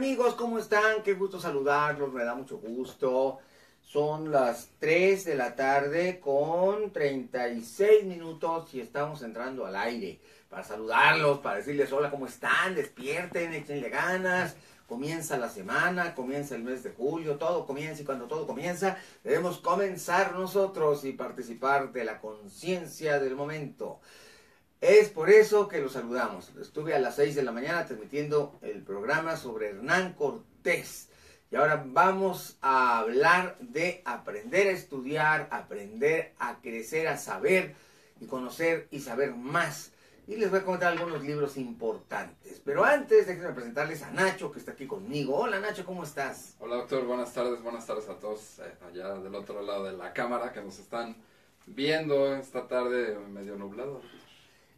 amigos? ¿Cómo están? Qué gusto saludarlos, me da mucho gusto. Son las 3 de la tarde con 36 minutos y estamos entrando al aire para saludarlos, para decirles hola, ¿cómo están? Despierten, échenle ganas. Comienza la semana, comienza el mes de julio, todo comienza y cuando todo comienza debemos comenzar nosotros y participar de la conciencia del momento. Es por eso que los saludamos. Estuve a las 6 de la mañana transmitiendo el programa sobre Hernán Cortés. Y ahora vamos a hablar de aprender a estudiar, aprender a crecer, a saber y conocer y saber más. Y les voy a contar algunos libros importantes. Pero antes, déjenme presentarles a Nacho, que está aquí conmigo. Hola Nacho, ¿cómo estás? Hola doctor, buenas tardes, buenas tardes a todos eh, allá del otro lado de la cámara que nos están viendo esta tarde medio nublado.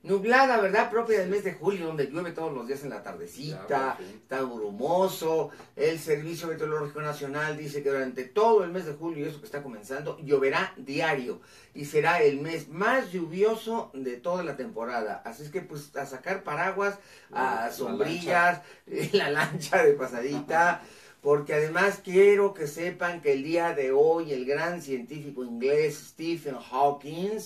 Nublada, ¿verdad? Propia del mes de julio, donde llueve todos los días en la tardecita, está brumoso. El Servicio Meteorológico Nacional dice que durante todo el mes de julio, eso que está comenzando, lloverá diario. Y será el mes más lluvioso de toda la temporada. Así es que, pues, a sacar paraguas, a sombrillas, la lancha de pasadita. porque además quiero que sepan que el día de hoy el gran científico inglés Stephen Hawking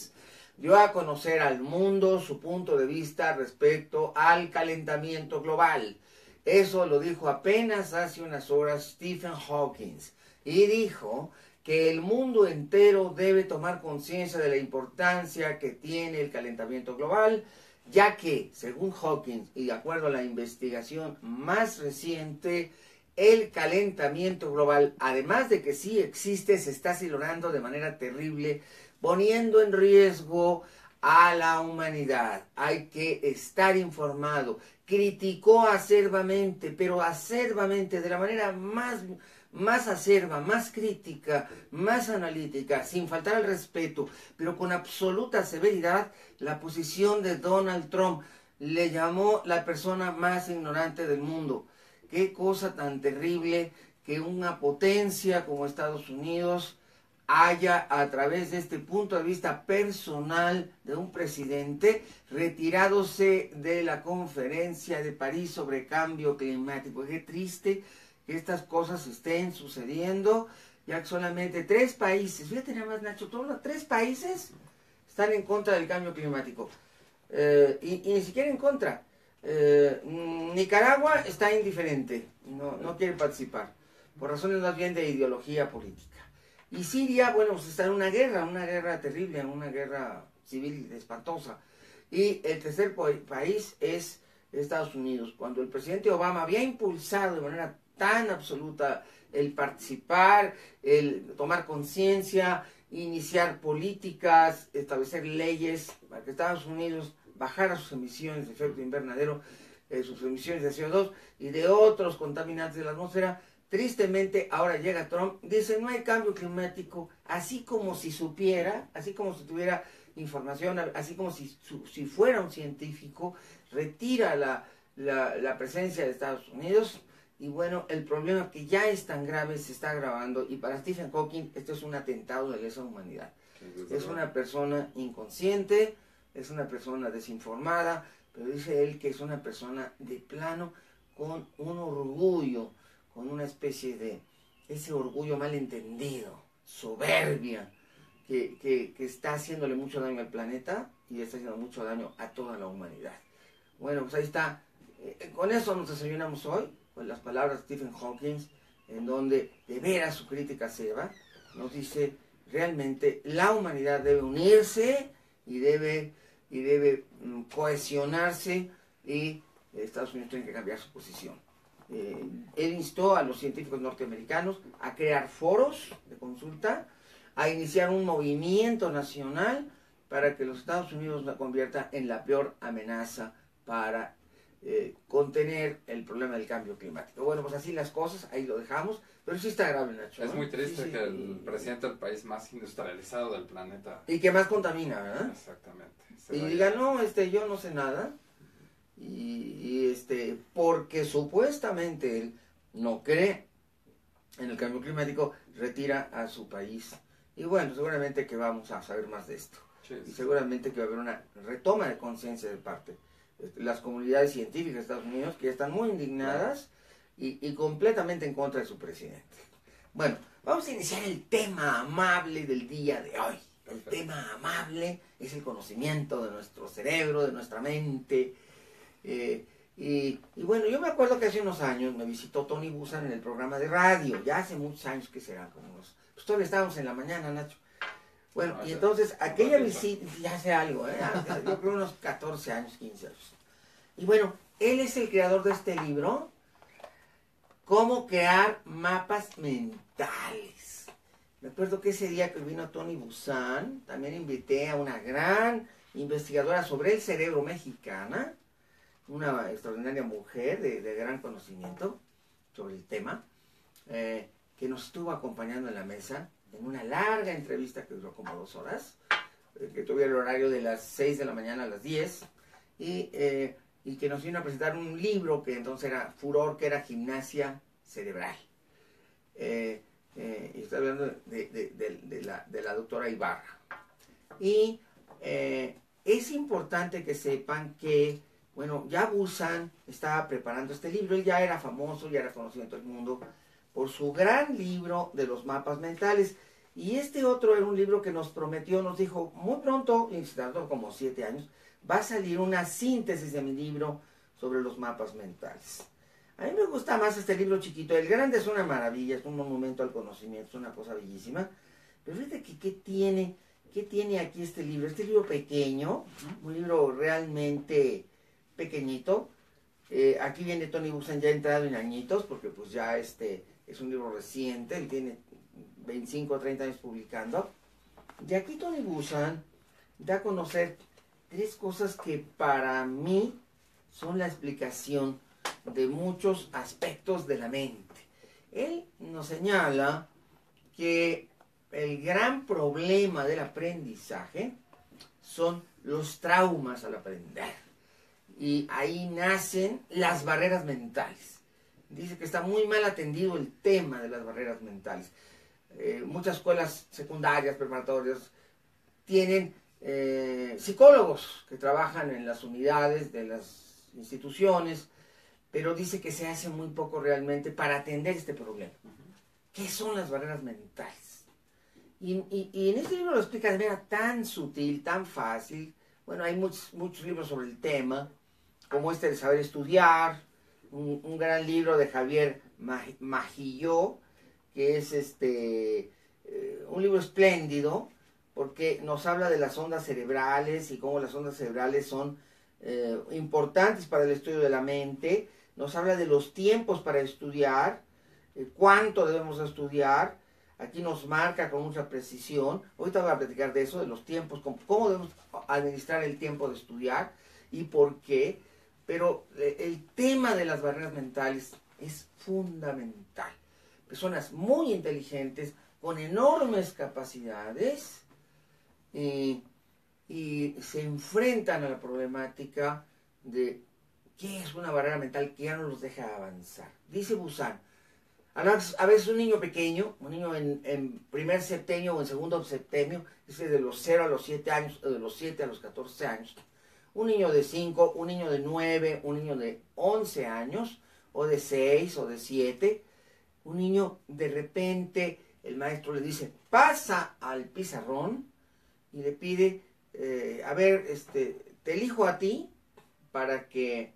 dio a conocer al mundo su punto de vista respecto al calentamiento global. Eso lo dijo apenas hace unas horas Stephen Hawking y dijo que el mundo entero debe tomar conciencia de la importancia que tiene el calentamiento global, ya que, según Hawking y de acuerdo a la investigación más reciente, el calentamiento global, además de que sí existe, se está acelerando de manera terrible poniendo en riesgo a la humanidad. Hay que estar informado. Criticó acerbamente, pero acerbamente, de la manera más, más acerba, más crítica, más analítica, sin faltar al respeto, pero con absoluta severidad, la posición de Donald Trump. Le llamó la persona más ignorante del mundo. Qué cosa tan terrible que una potencia como Estados Unidos haya a través de este punto de vista personal de un presidente retiradose de la conferencia de París sobre cambio climático. Qué triste que estas cosas estén sucediendo, ya que solamente tres países, fíjate nada más Nacho, todos tres países están en contra del cambio climático. Eh, y, ni siquiera en contra. Eh, Nicaragua está indiferente, no, no quiere participar, por razones más bien de ideología política. Y Siria, bueno, pues está en una guerra, una guerra terrible, una guerra civil espantosa. Y el tercer país es Estados Unidos. Cuando el presidente Obama había impulsado de manera tan absoluta el participar, el tomar conciencia, iniciar políticas, establecer leyes para que Estados Unidos bajara sus emisiones de efecto invernadero, eh, sus emisiones de CO2 y de otros contaminantes de la atmósfera, Tristemente, ahora llega Trump, dice, no hay cambio climático, así como si supiera, así como si tuviera información, así como si, si fuera un científico, retira la, la, presencia de Estados Unidos. Y bueno, el problema que ya es tan grave se está agravando y para Stephen Hawking esto es un atentado de lesa humanidad. Es una persona inconsciente, es una persona desinformada, pero dice él que es una persona de plano con un orgullo con una especie de ese orgullo malentendido, soberbia, que, que, está haciéndole mucho daño al planeta y está haciendo mucho daño a toda la humanidad. Bueno, pues ahí está. Eh, con eso nos desayunamos hoy, con las palabras de Stephen Hawking, en donde de veras su crítica se va, nos dice realmente la humanidad debe unirse y debe, y debe mm, cohesionarse y Estados Unidos tiene que cambiar su posición. Eh, él instó a los científicos norteamericanos a crear foros de consulta, a iniciar un movimiento nacional para que los Estados Unidos la convierta en la peor amenaza para eh, contener el problema del cambio climático. Bueno, pues así las cosas, ahí lo dejamos, pero sí está grave, Nacho. Es muy triste que el presidente del país más industrializado del planeta... Y que más contamina, ¿verdad? Exactamente. y diga, no, este, yo no sé nada y, este, porque supuestamente él no cree en el cambio climático, retira a su país. Y bueno, seguramente que vamos a saber más de esto. Y seguramente que va a haber una retoma de conciencia de parte de las comunidades científicas de Estados Unidos que están muy indignadas y, completamente en contra de su presidente. Bueno, vamos a iniciar el tema amable del día de hoy. El tema amable es el conocimiento de nuestro cerebro, de nuestra mente. Eh, y, bueno, yo me acuerdo que hace unos años me visitó Tony Busan en el programa de radio, ya hace muchos años que serán, como unos... Pues todavía estábamos en la mañana, Nacho. Bueno, y entonces aquella visita, ya hace algo, ¿eh? yo creo unos 14 años, 15 años. Y bueno, él es el creador de este libro, cómo crear mapas mentales. Me acuerdo que ese día que vino Tony Busan, también invité a una gran investigadora sobre el cerebro mexicana, una extraordinaria mujer de, gran conocimiento sobre el tema, eh, que nos estuvo acompañando en la mesa en una larga entrevista que duró como dos horas, eh, que tuve el horario de las 6 de la mañana a las 10, y eh, y que nos vino a presentar un libro que entonces era furor, que era gimnasia cerebral. Y estoy hablando de, la, doctora Ibarra. Y es importante que sepan que, bueno, ya Busan estaba preparando este libro, él ya era famoso, ya era conocido en todo el mundo por su gran libro de los mapas mentales. Y este otro era un libro que nos prometió, nos dijo muy pronto, tardó como siete años, va a salir una síntesis de mi libro sobre los mapas mentales. A mí me gusta más este libro chiquito. El grande es una maravilla, es un monumento al conocimiento, es una cosa bellísima. Pero fíjate que qué tiene, qué tiene aquí este libro. Este libro pequeño, un libro realmente pequeñito. Eh, aquí viene Tony Busan ya entrado en añitos, porque pues ya este es un libro reciente, él tiene 25 o 30 años publicando. Y aquí Tony Busan da a conocer tres cosas que para mí son la explicación de muchos aspectos de la mente. Él nos señala que el gran problema del aprendizaje son los traumas al aprender. Y ahí nacen las barreras mentales. Dice que está muy mal atendido el tema de las barreras mentales. Eh, muchas escuelas secundarias, preparatorias, tienen eh, psicólogos que trabajan en las unidades de las instituciones, pero dice que se hace muy poco realmente para atender este problema. ¿Qué son las barreras mentales? Y, en este libro lo explica de manera tan sutil, tan fácil. Bueno, hay muchos, muchos libros sobre el tema, como este de Saber Estudiar, un, gran libro de Javier Majilló, que es este, eh, un libro espléndido, porque nos habla de las ondas cerebrales y cómo las ondas cerebrales son eh, importantes para el estudio de la mente, nos habla de los tiempos para estudiar, eh, cuánto debemos estudiar, aquí nos marca con mucha precisión, ahorita voy a platicar de eso, de los tiempos, cómo, debemos administrar el tiempo de estudiar y por qué, pero eh, el tema de las barreras mentales es fundamental. Personas muy inteligentes, con enormes capacidades, y se enfrentan a la problemática de qué es una barrera mental que ya no los deja avanzar. Dice Busan, a veces un niño pequeño, un niño en, primer septenio o en segundo septenio, dice de los 0 a los 7 años, o de los 7 a los 14 años, un niño de 5, un niño de 9, un niño de 11 años, o de 6 o de 7, un niño de repente, el maestro le dice, pasa al pizarrón y le pide, eh, a ver, este, te elijo a ti para que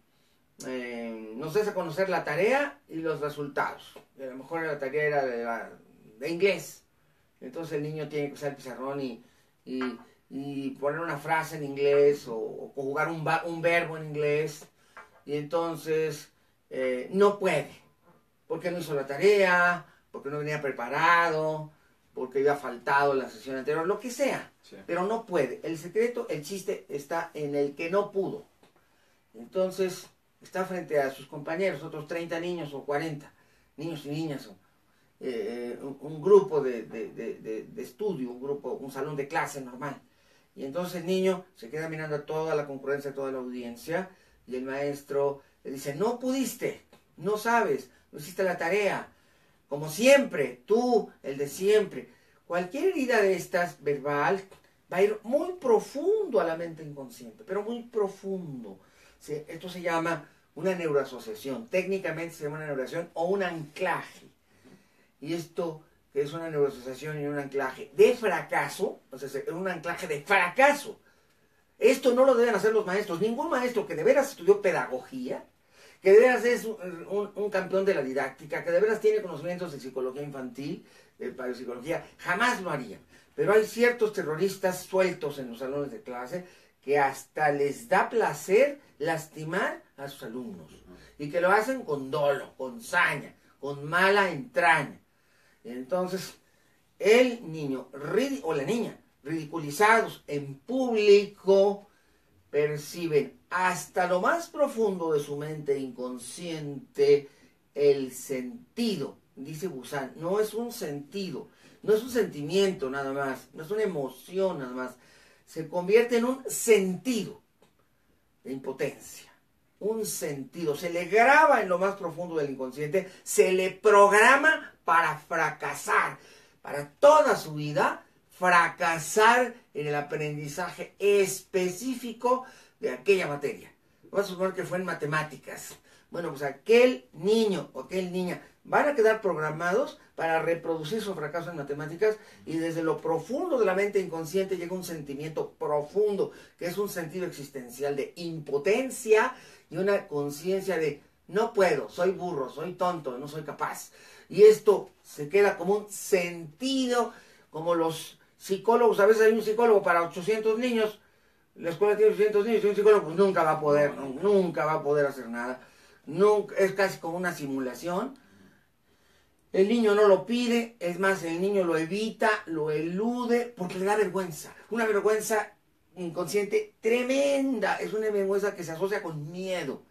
eh, nos des a conocer la tarea y los resultados. a lo mejor la tarea era de, inglés. Entonces el niño tiene que usar el pizarrón y, y, poner una frase en inglés o, conjugar un, un, verbo en inglés. Y entonces eh, no puede, porque no hizo la tarea, porque no venía preparado, porque había faltado la sesión anterior, lo que sea, pero no puede. El secreto, el chiste está en el que no pudo. Entonces, está frente a sus compañeros, otros 30 niños o 40, niños y niñas, eh, un, grupo de, de, estudio, un grupo, un salón de clase normal. Y entonces el niño se queda mirando a toda la concurrencia, a toda la audiencia, y el maestro le dice, no pudiste, no sabes, no hiciste la tarea, como siempre, tú, el de siempre. Cualquier herida de estas verbal va a ir muy profundo a la mente inconsciente, pero muy profundo. Esto se llama una neuroasociación. Técnicamente se llama una neuroasociación o un anclaje. Y esto que es una neuroasociación y un anclaje de fracaso, o sea, un anclaje de fracaso. Esto no lo deben hacer los maestros. Ningún maestro que de veras estudió pedagogía, que de veras es un, campeón de la didáctica, que de veras tiene conocimientos de psicología infantil, de parapsicología, jamás lo haría. Pero hay ciertos terroristas sueltos en los salones de clase que hasta les da placer lastimar a sus alumnos. Y que lo hacen con dolo, con saña, con mala entraña. Entonces, el niño o la niña ridiculizados en público perciben hasta lo más profundo de su mente inconsciente el sentido. Dice Busan, no es un sentido, no es un sentimiento nada más, no es una emoción nada más. Se convierte en un sentido de impotencia un sentido, se le graba en lo más profundo del inconsciente, se le programa para fracasar, para toda su vida, fracasar en el aprendizaje específico de aquella materia. Vamos a suponer que fue en matemáticas. Bueno, pues aquel niño o aquel niña van a quedar programados para reproducir su fracaso en matemáticas y desde lo profundo de la mente inconsciente llega un sentimiento profundo, que es un sentido existencial de impotencia y una conciencia de no puedo, soy burro, soy tonto, no soy capaz. Y esto se queda como un sentido, como los psicólogos, a veces hay un psicólogo para 800 niños, la escuela tiene 800 niños y un psicólogo pues nunca va a poder, nunca va a poder hacer nada. Nunca, es casi como una simulación. El niño no lo pide, es más, el niño lo evita, lo elude, porque le da vergüenza. Una vergüenza inconsciente tremenda. Es una vergüenza que se asocia con miedo,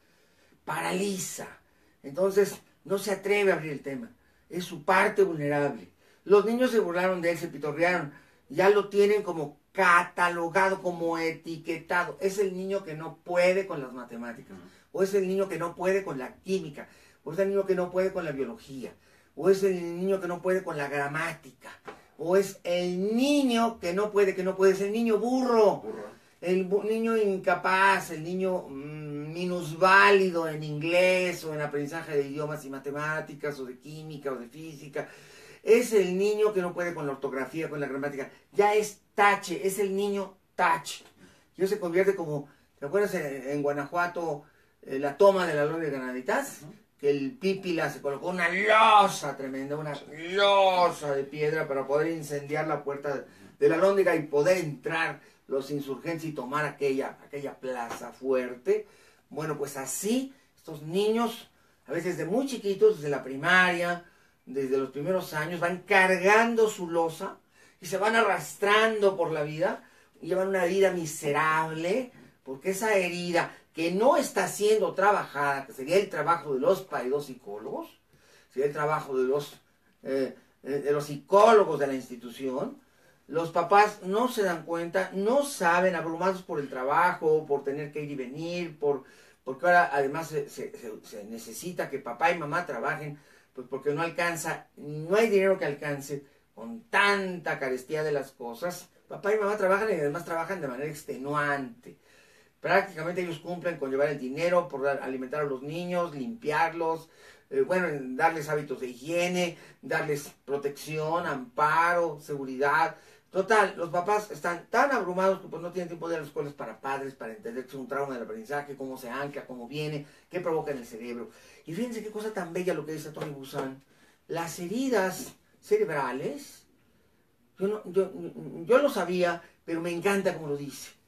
paraliza. Entonces no se atreve a abrir el tema. Es su parte vulnerable. Los niños se burlaron de él, se pitorrearon. Ya lo tienen como catalogado, como etiquetado. Es el niño que no puede con las matemáticas. O es el niño que no puede con la química. O es el niño que no puede con la biología. O es el niño que no puede con la gramática o es el niño que no puede, que no puede, es el niño burro, el niño incapaz, el niño mm, minusválido en inglés o en aprendizaje de idiomas y matemáticas o de química o de física. Es el niño que no puede con la ortografía, con la gramática. Ya es tache, es el niño tache. Ya se convierte como, ¿te acuerdas en, Guanajuato eh, la toma de la lona de Granaditas? que el Pípila se colocó una losa tremenda, una losa de piedra para poder incendiar la puerta de la lóndiga y poder entrar los insurgentes y tomar aquella, aquella plaza fuerte. Bueno, pues así estos niños, a veces de muy chiquitos, desde la primaria, desde los primeros años, van cargando su losa y se van arrastrando por la vida llevan una vida miserable, porque esa herida, que no está siendo trabajada, que sería el trabajo de los psicólogos, sería el trabajo de los, eh, eh, de los psicólogos de la institución, los papás no se dan cuenta, no saben, abrumados por el trabajo, por tener que ir y venir, por, porque ahora además se, se, necesita que papá y mamá trabajen, pues porque no alcanza, no hay dinero que alcance con tanta carestía de las cosas. Papá y mamá trabajan y además trabajan de manera extenuante prácticamente ellos cumplen con llevar el dinero, por alimentar a los niños, limpiarlos, eh, bueno, darles hábitos de higiene, darles protección, amparo, seguridad. Total, los papás están tan abrumados que pues no tienen tiempo de ir a las escuelas para padres, para entender que es un trauma del aprendizaje, cómo se ancla, cómo viene, qué provoca en el cerebro. Y fíjense qué cosa tan bella lo que dice Tony Busan. Las heridas cerebrales, yo, yo, yo lo sabía, pero me encanta como lo dice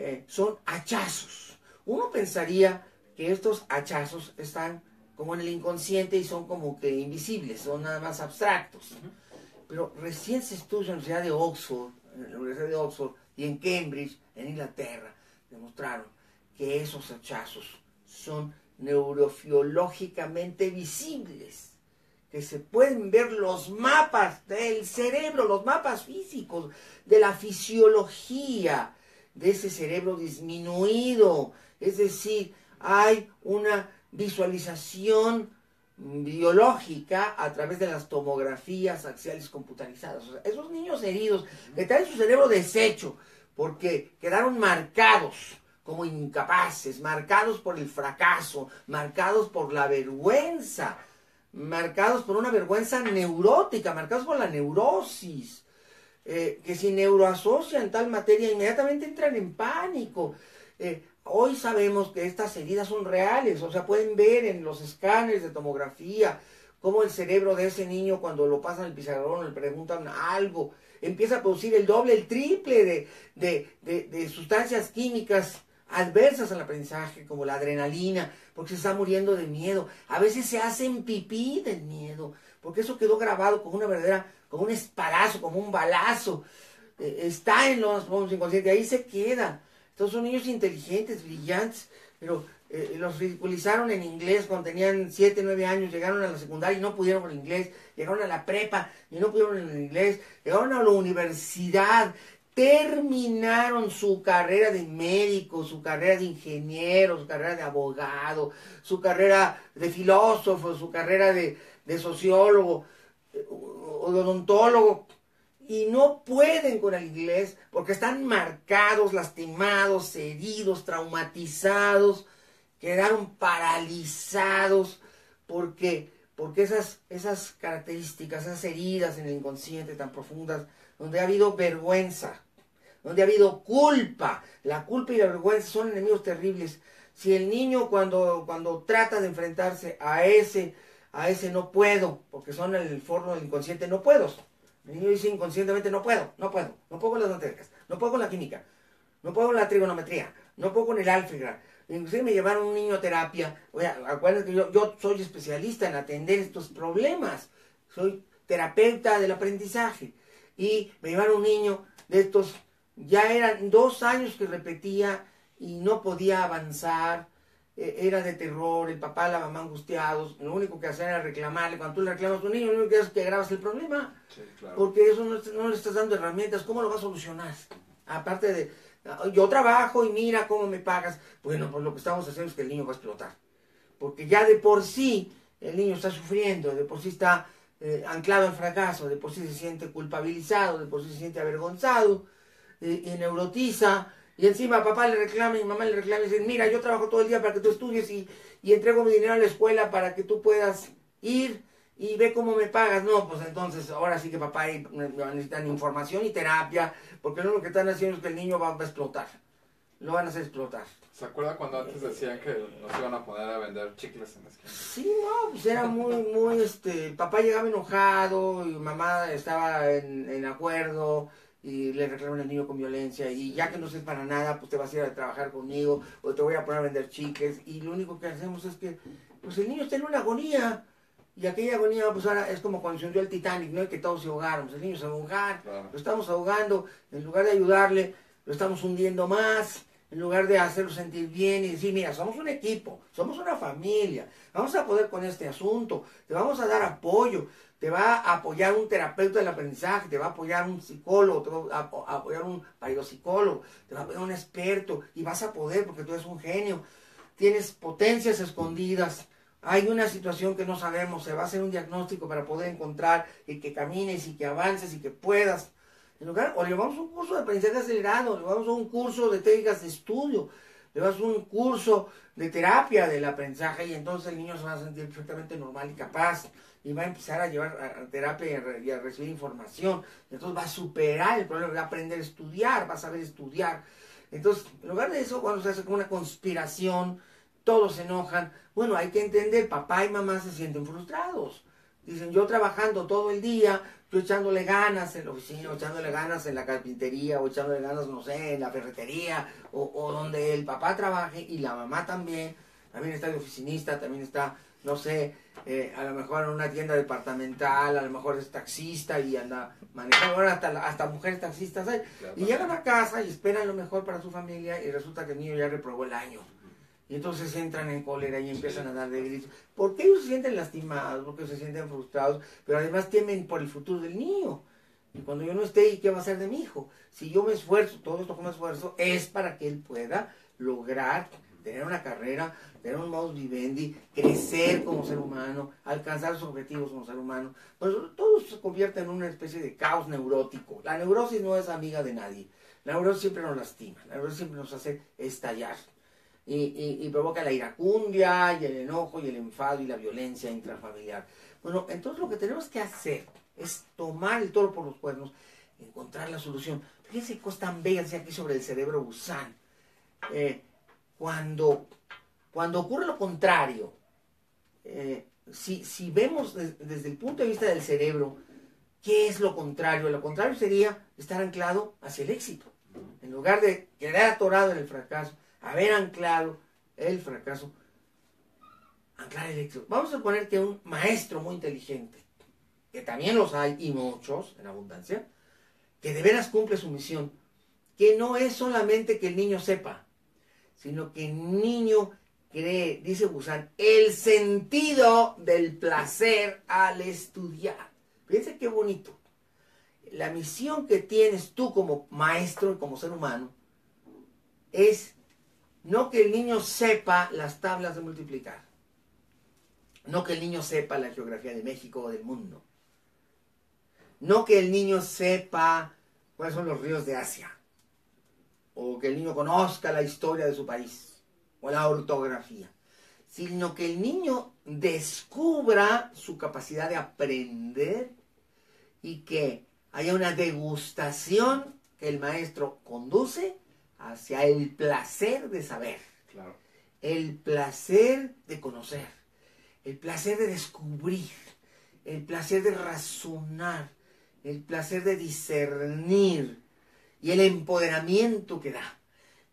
eh, son hachazos. Uno pensaría que estos hachazos están como en el inconsciente y son como que invisibles, son nada más abstractos. Pero recién se estudió en la Universidad de Oxford, en la Universidad de Oxford y en Cambridge, en Inglaterra, demostraron que esos hachazos son neurofiológicamente visibles, que se pueden ver los mapas del cerebro, los mapas físicos de la fisiología de ese cerebro disminuido. Es decir, hay una visualización biológica a través de las tomografías axiales computarizadas. esos niños heridos que traen su cerebro deshecho porque quedaron marcados como incapaces, marcados por el fracaso, marcados por la vergüenza, marcados por una vergüenza neurótica, marcados por la neurosis, eh, que si neuroasocian tal materia inmediatamente entran en pánico. Eh, hoy sabemos que estas heridas son reales, o sea, pueden ver en los escáneres de tomografía cómo el cerebro de ese niño cuando lo pasan el pizarrón, le preguntan algo, empieza a producir el doble, el triple de, de sustancias químicas adversas al aprendizaje, como la adrenalina, porque se está muriendo de miedo. A veces se hacen pipí del miedo, porque eso quedó grabado como una verdadera, como un espalazo, como un balazo. Eh, está en los inconscientes, ahí se queda. Entonces son niños inteligentes, brillantes, pero eh, los ridiculizaron en inglés cuando tenían 7, 9 años, llegaron a la secundaria y no pudieron con inglés, llegaron a la prepa y no pudieron en inglés, llegaron a la universidad, terminaron su carrera de médico, su carrera de ingeniero, su carrera de abogado, su carrera de filósofo, su carrera de, sociólogo o de odontólogo, y no pueden con el inglés porque están marcados, lastimados, heridos, traumatizados, quedaron paralizados porque, porque esas, esas características, esas heridas en el inconsciente tan profundas, donde ha habido vergüenza, donde ha habido culpa. La culpa y la vergüenza son enemigos terribles. Si el niño cuando, cuando trata de enfrentarse a ese, a ese no puedo, porque son el forno del inconsciente no puedo. El niño dice inconscientemente no puedo, no puedo, no puedo con las matemáticas, no puedo con la química, no puedo con la trigonometría, no puedo con el álgebra. Inclusive me llevaron un niño a terapia. Oye, acuérdense que yo, yo soy especialista en atender estos problemas. Soy terapeuta del aprendizaje y me llevaron un niño de estos, ya eran dos años que repetía y no podía avanzar, era de terror, el papá, la mamá angustiados, lo único que hacían era reclamarle, cuando tú le reclamas a un niño, lo único que haces es que grabas el problema, porque eso no, le estás dando herramientas, ¿cómo lo vas a solucionar? Aparte de, yo trabajo y mira cómo me pagas, bueno, pues lo que estamos haciendo es que el niño va a explotar, porque ya de por sí el niño está sufriendo, de por sí está eh, anclado al fracaso, de por sí se siente culpabilizado, de por sí se siente avergonzado, eh, y neurotiza, y encima papá le reclama y mamá le reclama y dice, mira, yo trabajo todo el día para que tú estudies y, y entrego mi dinero a la escuela para que tú puedas ir y ve cómo me pagas. No, pues entonces ahora sí que papá necesitan información y terapia, porque lo que están haciendo es que el niño va, a explotar, lo van a hacer explotar. ¿Se acuerda cuando antes decían que nos iban a poner a vender chicles en la esquina? Sí, no, pues era muy, muy, este, papá llegaba enojado y mamá estaba en, en acuerdo y le reclaman al niño con violencia y ya que no sé para nada, pues te vas a ir a trabajar conmigo o te voy a poner a vender chicles y lo único que hacemos es que, pues el niño está en una agonía y aquella agonía, pues ahora es como cuando se hundió el Titanic, ¿no? Y que todos se ahogaron, pues el niño se va a ahogar, lo estamos ahogando, en lugar de ayudarle, lo estamos hundiendo más en lugar de hacerlo sentir bien y decir, mira, somos un equipo, somos una familia, vamos a poder con este asunto, te vamos a dar apoyo, te va a apoyar un terapeuta del aprendizaje, te va a apoyar un psicólogo, te va a apoyar un psicólogo, te va a apoyar un experto y vas a poder porque tú eres un genio, tienes potencias escondidas, hay una situación que no sabemos, se va a hacer un diagnóstico para poder encontrar y que camines y que avances y que puedas. En lugar, o le llevamos un curso de aprendizaje acelerado, le llevamos un curso de técnicas de estudio, le llevamos un curso de terapia del aprendizaje y entonces el niño se va a sentir perfectamente normal y capaz y va a empezar a llevar a terapia y a, recibir información. Entonces va a superar el problema, va a aprender a estudiar, va a saber estudiar. Entonces, en lugar de eso, cuando se hace como una conspiración, todos se enojan. Bueno, hay que entender, papá y mamá se sienten frustrados. Dicen, yo trabajando todo el día, yo echándole ganas en la oficina, o echándole ganas en la carpintería, o echándole ganas, no sé, en la ferretería, o, donde el papá trabaje y la mamá también, también está de oficinista, también está, no sé, eh, a lo mejor en una tienda departamental, a lo mejor es taxista y anda manejando, ahora hasta, hasta mujeres taxistas hay, y llegan a casa y esperan lo mejor para su familia y resulta que el niño ya reprobó el año. Y entonces entran en cólera y empiezan a dar de gritos. Porque ellos se sienten lastimados, porque se sienten frustrados, pero además temen por el futuro del niño. Y cuando yo no esté, ¿y qué va a ser de mi hijo? Si yo me esfuerzo, todo esto que me esfuerzo, es para que él pueda lograr tener una carrera, tener un modus vivendi, crecer como ser humano, alcanzar sus objetivos como ser humano. Pues todo se convierte en una especie de caos neurótico. La neurosis no es amiga de nadie. La neurosis siempre nos lastima, la neurosis siempre nos hace estallar. Y, provoca la iracundia y el enojo y el enfado y la violencia intrafamiliar. Bueno, entonces lo que tenemos que hacer es tomar el toro por los cuernos, encontrar la solución. Fíjense qué cosa tan bella aquí sobre el cerebro gusán. Eh, cuando, cuando ocurre lo contrario, eh, si, si, vemos desde el punto de vista del cerebro, ¿qué es lo contrario? Lo contrario sería estar anclado hacia el éxito. En lugar de quedar atorado en el fracaso, haber anclado el fracaso, anclar el éxito. Vamos a suponer que un maestro muy inteligente, que también los hay y muchos en abundancia, que de veras cumple su misión, que no es solamente que el niño sepa, sino que el niño dice Busan, el sentido del placer al estudiar. Fíjense qué bonito. La misión que tienes tú como maestro y como ser humano es no que el niño sepa las tablas de multiplicar, no que el niño sepa la geografía de México o del mundo, no que el niño sepa cuáles son los ríos de Asia, o que el niño conozca la historia de su país, o la ortografía, sino que el niño descubra su capacidad de aprender y que haya una degustación que el maestro conduce hacia el placer de saber, el placer de conocer, el placer de descubrir, el placer de razonar, el placer de discernir y el empoderamiento que da.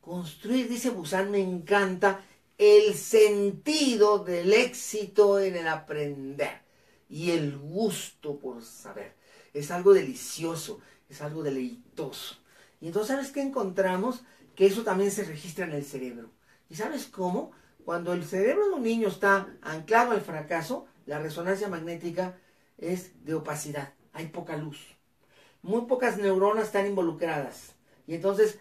Construir, dice Busan, me encanta el sentido del éxito en el aprender y el gusto por saber. Es algo delicioso, es algo deleitoso. Y entonces, ¿sabes qué encontramos? Que eso también se registra en el cerebro. ¿Y sabes cómo? Cuando el cerebro de un niño está anclado al fracaso, la resonancia magnética es de opacidad hay poca luz. Muy pocas neuronas están involucradas. Y entonces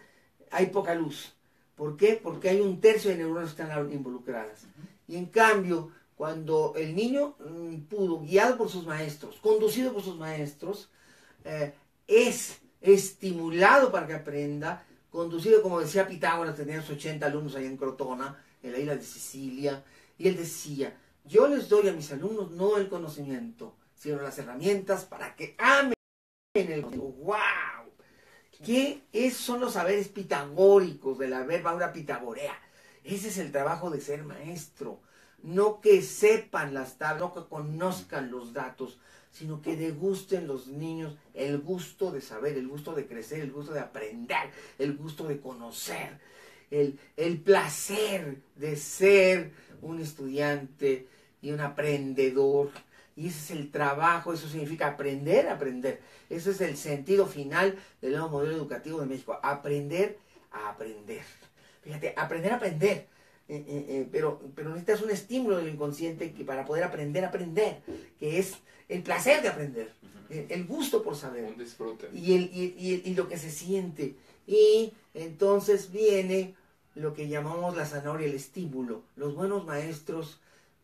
hay poca luz. ¿Por qué? Porque hay un tercio de neuronas que están involucradas. Y en cambio, cuando el niño mm, pudo, guiado por sus maestros, conducido por sus maestros, eh, es estimulado para que aprenda, conducido, como decía Pitágoras, tenía 80 alumnos ahí en Crotona, en la isla de Sicilia, y él decía, yo les doy a mis alumnos no el conocimiento, sino las herramientas para que amen el ¡Wow! ¿Qué es, son los saberes pitagóricos de la verba pitagorea? Ese es el trabajo de ser maestro. No que sepan las tablas, no que conozcan los datos, sino que degusten los niños el gusto de saber, el gusto de crecer, el gusto de aprender, el gusto de conocer, el, el placer de ser un estudiante y un aprendedor y ese es el trabajo, eso significa aprender, aprender. Ese es el sentido final del nuevo modelo educativo de México. Aprender a aprender. Fíjate, aprender a aprender. Eh, eh, eh, pero, pero necesitas un estímulo del inconsciente que para poder aprender a aprender, que es el placer de aprender, el, gusto por saber. Un disfrute. Y, el, y, y lo que se siente. Y entonces viene lo que llamamos la zanahoria, el estímulo. Los buenos maestros,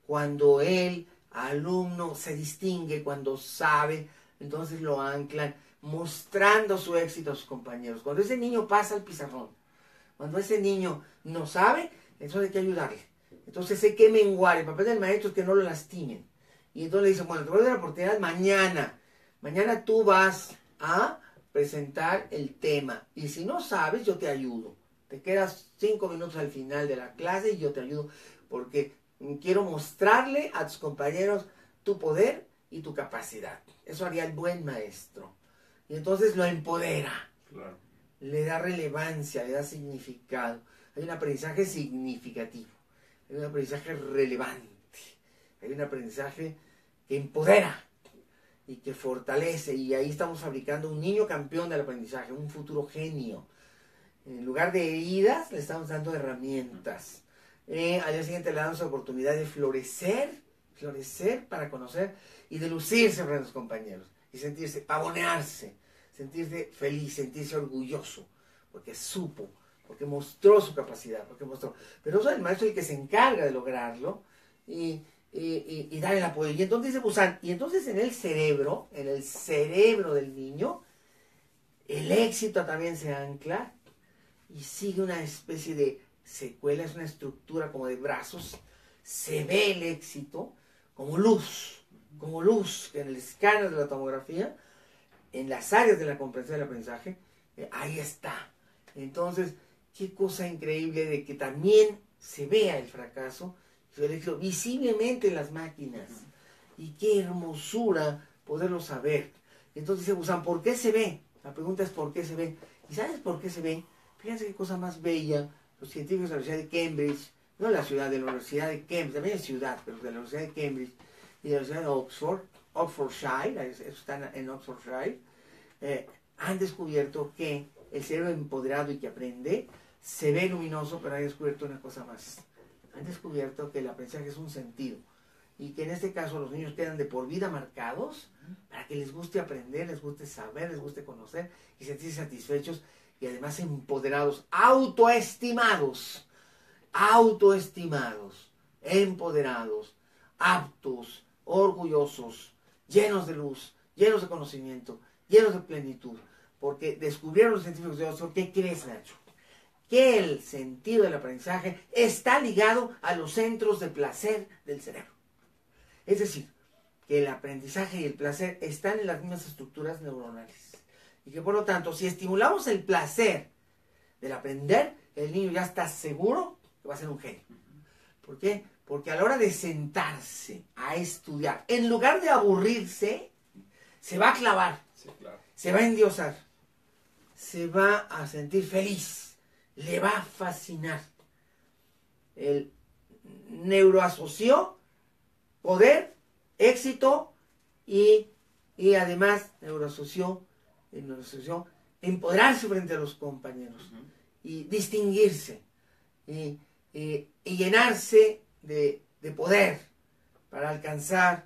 cuando él alumno se distingue cuando sabe, entonces lo anclan, mostrando su éxito a sus compañeros. Cuando ese niño pasa al pizarrón, cuando ese niño no sabe, entonces hay que ayudarle. Entonces hay que menguar. El papel del maestro es que no lo lastimen. Y entonces le dicen, bueno, te voy a dar la oportunidad mañana. Mañana tú vas a presentar el tema. Y si no sabes, yo te ayudo. Te quedas cinco minutos al final de la clase y yo te ayudo. Porque quiero mostrarle a tus compañeros tu poder y tu capacidad. Eso haría el buen maestro. Y entonces lo empodera. Le da relevancia, le da significado. Hay un aprendizaje significativo. Hay un aprendizaje relevante. Hay un aprendizaje que empodera y que fortalece. Y ahí estamos fabricando un niño campeón del aprendizaje, un futuro genio. En lugar de heridas, le estamos dando herramientas al día siguiente le damos la oportunidad de florecer, florecer para conocer y de lucirse frente a los compañeros y sentirse, pavonearse, sentirse feliz, sentirse orgulloso, porque supo, porque mostró su capacidad, porque mostró. Pero no es el maestro el que se encarga de lograrlo y, y, y, dar el apoyo. Y entonces dice Busan, y entonces en el cerebro, en el cerebro del niño, El éxito también se ancla y sigue una especie de secuela, es una estructura como de brazos. Se ve el éxito como luz, como luz en el escáner de la tomografía, en las áreas de la comprensión del aprendizaje, eh, ahí está. Entonces, qué cosa increíble de que también se vea el fracaso, el éxito visiblemente en las máquinas. Y qué hermosura poderlo saber. Entonces dice Busan, ¿por qué se ve? La pregunta es ¿por qué se ve? ¿Y sabes por qué se ve? Fíjense qué cosa más bella. Los científicos de la Universidad de Cambridge, no la ciudad, de la Universidad de Cambridge, también es ciudad, pero de la Universidad de Cambridge y de la Universidad de Oxford, Oxfordshire, están en Oxfordshire, eh, han descubierto que el cerebro empoderado y que aprende se ve luminoso, pero han descubierto una cosa más. Han descubierto que el aprendizaje es un sentido y que en este caso los niños quedan de por vida marcados para que les guste aprender, les guste saber, les guste conocer y sentirse satisfechos y además empoderados, autoestimados, autoestimados, empoderados, aptos, orgullosos, llenos de luz, llenos de conocimiento, llenos de plenitud, porque descubrieron los científicos de Oxford, ¿qué crees, Nacho? Que el sentido del aprendizaje está ligado a los centros de placer del cerebro. Es decir, que el aprendizaje y el placer están en las mismas estructuras neuronales. Y que por lo tanto, si estimulamos el placer del aprender, el niño ya está seguro que va a ser un genio. ¿Por qué? Porque a la hora de sentarse a estudiar, en lugar de aburrirse, se va a clavar, se va a endiosar, se va a sentir feliz, le va a fascinar. El neuroasoció poder, éxito y, además neuroasoció, neuroasoció empoderarse frente a los compañeros y distinguirse y, llenarse de, poder para alcanzar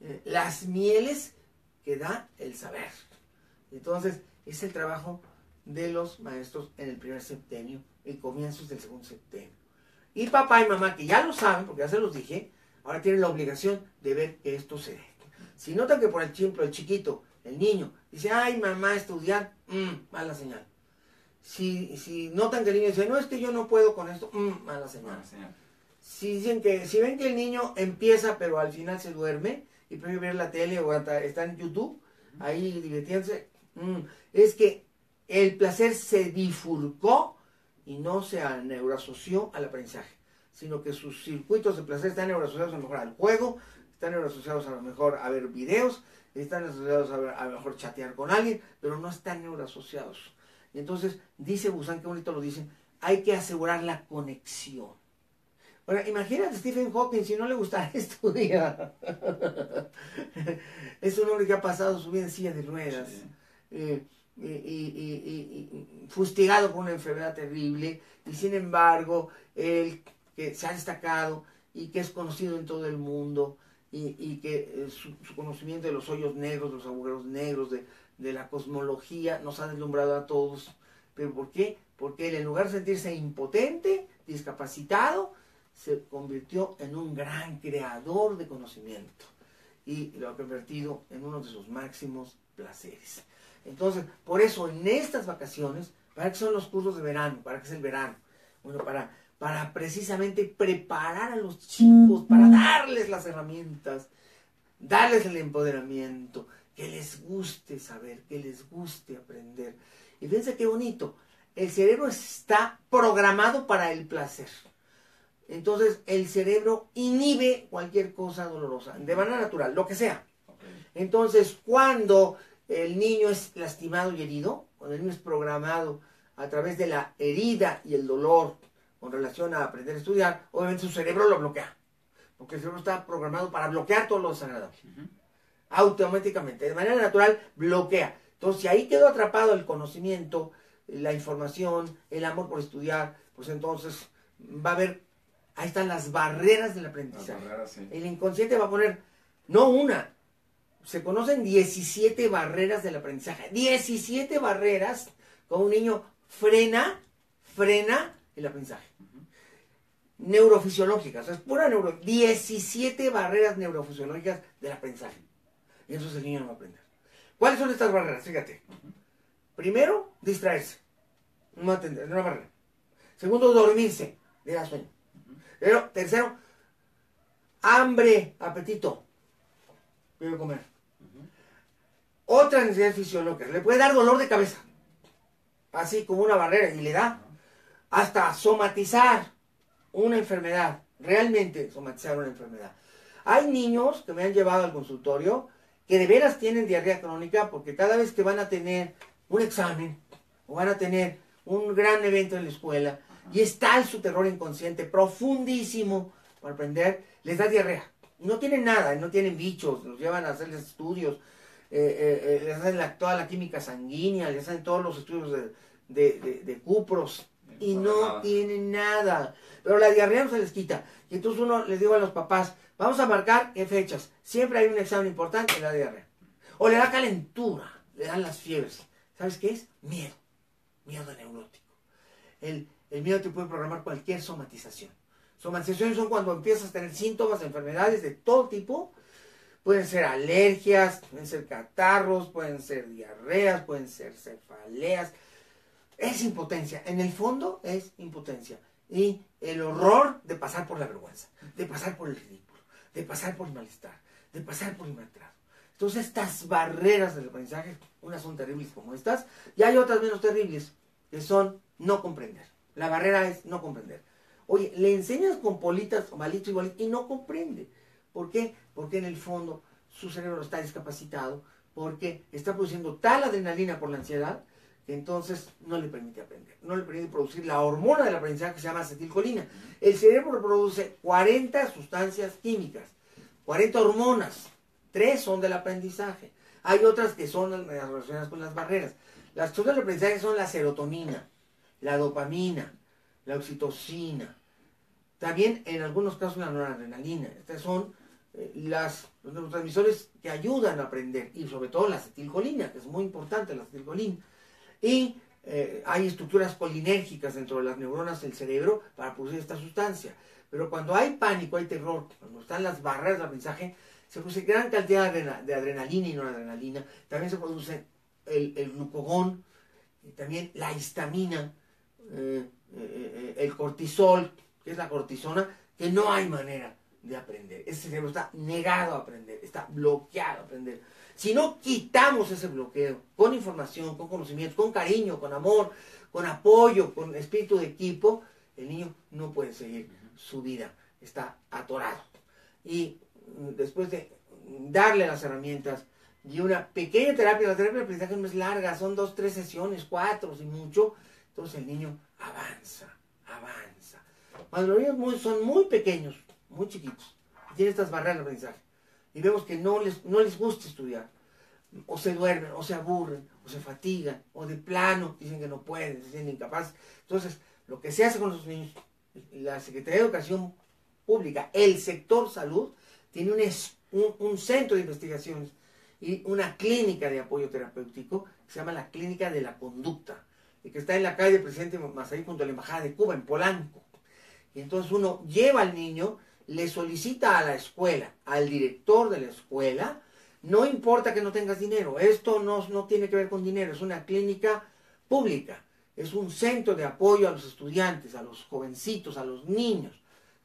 eh, las mieles que da el saber. Entonces, es el trabajo de los maestros en el primer septenio y comienzos del segundo septenio. Y papá y mamá, que ya lo saben, porque ya se los dije, ahora tienen la obligación de ver que esto se dé. Si notan que, por ejemplo, el chiquito, el niño, dice, ay, mamá, estudiar, mmm, mala señal. Si, si notan que el niño dice, no, es que yo no puedo con esto, mmm, mala señal. Si, dicen que, si ven que el niño empieza, pero al final se duerme y prefiere ver la tele o está en YouTube, ahí divirtiéndose, mmm, es que el placer se bifurcó y no se neuroasoció al aprendizaje sino que sus circuitos de placer están asociados a lo mejor al juego, están asociados a lo mejor a ver videos, están asociados a, a lo mejor chatear con alguien, pero no están neuroasociados. Y entonces dice Busan, qué bonito lo dicen, hay que asegurar la conexión. Ahora, imagínate Stephen Hawking si no le gustara estudiar. es un hombre que ha pasado su vida en silla de ruedas. Eh, y, fustigado por una enfermedad terrible, y sin embargo, él que se ha destacado y que es conocido en todo el mundo y, que eh, su, conocimiento de los hoyos negros, de los agujeros negros, de, la cosmología nos ha deslumbrado a todos. ¿Pero por qué? Porque él en lugar de sentirse impotente, discapacitado, se convirtió en un gran creador de conocimiento y lo ha convertido en uno de sus máximos placeres. Entonces, por eso en estas vacaciones, ¿para qué son los cursos de verano? ¿Para qué es el verano? Bueno, para para precisamente preparar a los chicos, para darles las herramientas, darles el empoderamiento, que les guste saber, que les guste aprender. Y fíjense qué bonito, el cerebro está programado para el placer. Entonces el cerebro inhibe cualquier cosa dolorosa, de manera natural, lo que sea. Entonces cuando el niño es lastimado y herido, cuando el niño es programado a través de la herida y el dolor con relación a aprender a estudiar, obviamente su cerebro lo bloquea. Porque el cerebro está programado para bloquear todo lo desagradable. Automáticamente, de manera natural, bloquea. Entonces, si ahí quedó atrapado el conocimiento, la información, el amor por estudiar, pues entonces va a haber, ahí están las barreras del aprendizaje. El inconsciente va a poner, no una, se conocen 17 barreras del aprendizaje. 17 barreras con un niño frena, frena el aprendizaje. Neurofisiológicas, es pura neuro, 17 barreras neurofisiológicas del aprendizaje. Y eso el niño no va a aprender. ¿Cuáles son estas barreras? Fíjate. Primero, distraerse. No atender, no barrera. Segundo, dormirse. Le da sueño. Pero, tercero, hambre, apetito. Quiero comer. Otra necesidad fisiológica. Le puede dar dolor de cabeza. Así como una barrera. Y le da hasta somatizar una enfermedad. Realmente somatizar una enfermedad. Hay niños que me han llevado al consultorio que de veras tienen diarrea crónica porque cada vez que van a tener un examen o van a tener un gran evento en la escuela y está su terror inconsciente profundísimo para aprender, les da diarrea. No tienen nada, no tienen bichos, los llevan a hacerles estudios, eh, eh, eh, les hacen toda la química sanguínea, les hacen todos los estudios de, cupros y no tienen nada. Pero la diarrea no se les quita. Y entonces uno les digo a los papás, vamos a marcar en fechas. Siempre hay un examen importante en la diarrea. O le da calentura, le dan las fiebres. ¿Sabes qué es? Miedo. Miedo neurótico. El, el miedo te puede programar cualquier somatización. Somatizaciones son cuando empiezas a tener síntomas de enfermedades de todo tipo. Pueden ser alergias, pueden ser catarros, pueden ser diarreas, pueden ser cefaleas. Es impotencia. En el fondo es impotencia. Y el horror de pasar por la vergüenza, de pasar por el ridículo, de pasar por el malestar, de pasar por el maltrato. Entonces estas barreras del aprendizaje, unas son terribles como estas, y hay otras menos terribles, que son no comprender. La barrera es no comprender. Oye, le enseñas con politas, malitos y bolitas, y no comprende. ¿Por qué? Porque en el fondo su cerebro está discapacitado, porque está produciendo tal adrenalina por la ansiedad, entonces no le permite aprender. No le permite producir la hormona del aprendizaje que se llama acetilcolina. El cerebro produce 40 sustancias químicas, 40 hormonas. Tres son del aprendizaje. Hay otras que son relacionadas con las barreras. Las son del aprendizaje son la serotonina, la dopamina, la oxitocina, también en algunos casos la noradrenalina. Estas son eh, las, los neurotransmisores que ayudan a aprender y sobre todo la acetilcolina, que es muy importante la acetilcolina. Y eh, hay estructuras colinérgicas dentro de las neuronas del cerebro para producir esta sustancia. Pero cuando hay pánico, hay terror, cuando están las barreras de aprendizaje, se produce gran cantidad de adrenalina y noradrenalina. También se produce el, el glucogón, también la histamina, eh, eh, el cortisol, que es la cortisona, que no hay manera de aprender. Ese cerebro está negado a aprender, está bloqueado a aprender. Si no quitamos ese bloqueo con información, con conocimiento, con cariño, con amor, con apoyo, con espíritu de equipo, el niño no puede seguir su vida, está atorado. Y mm, después de darle las herramientas y una pequeña terapia, la terapia de aprendizaje no es larga, son dos, tres sesiones, cuatro, si mucho, entonces el niño avanza, avanza. Cuando los niños son muy pequeños, muy chiquitos, tienen estas barreras de aprendizaje, y vemos que no les, no les gusta estudiar, o se duermen, o se aburren, o se fatigan, o de plano dicen que no pueden, se sienten incapaces. Entonces, lo que se hace con los niños, la Secretaría de Educación Pública, el sector salud, tiene un, un, centro de investigaciones y una clínica de apoyo terapéutico que se llama la Clínica de la Conducta, y que está en la calle Presidente Mazarí junto a la Embajada de Cuba, en Polanco. Y entonces uno lleva al niño le solicita a la escuela, al director de la escuela, no importa que no tengas dinero, esto no, no tiene que ver con dinero, es una clínica pública, es un centro de apoyo a los estudiantes, a los jovencitos, a los niños,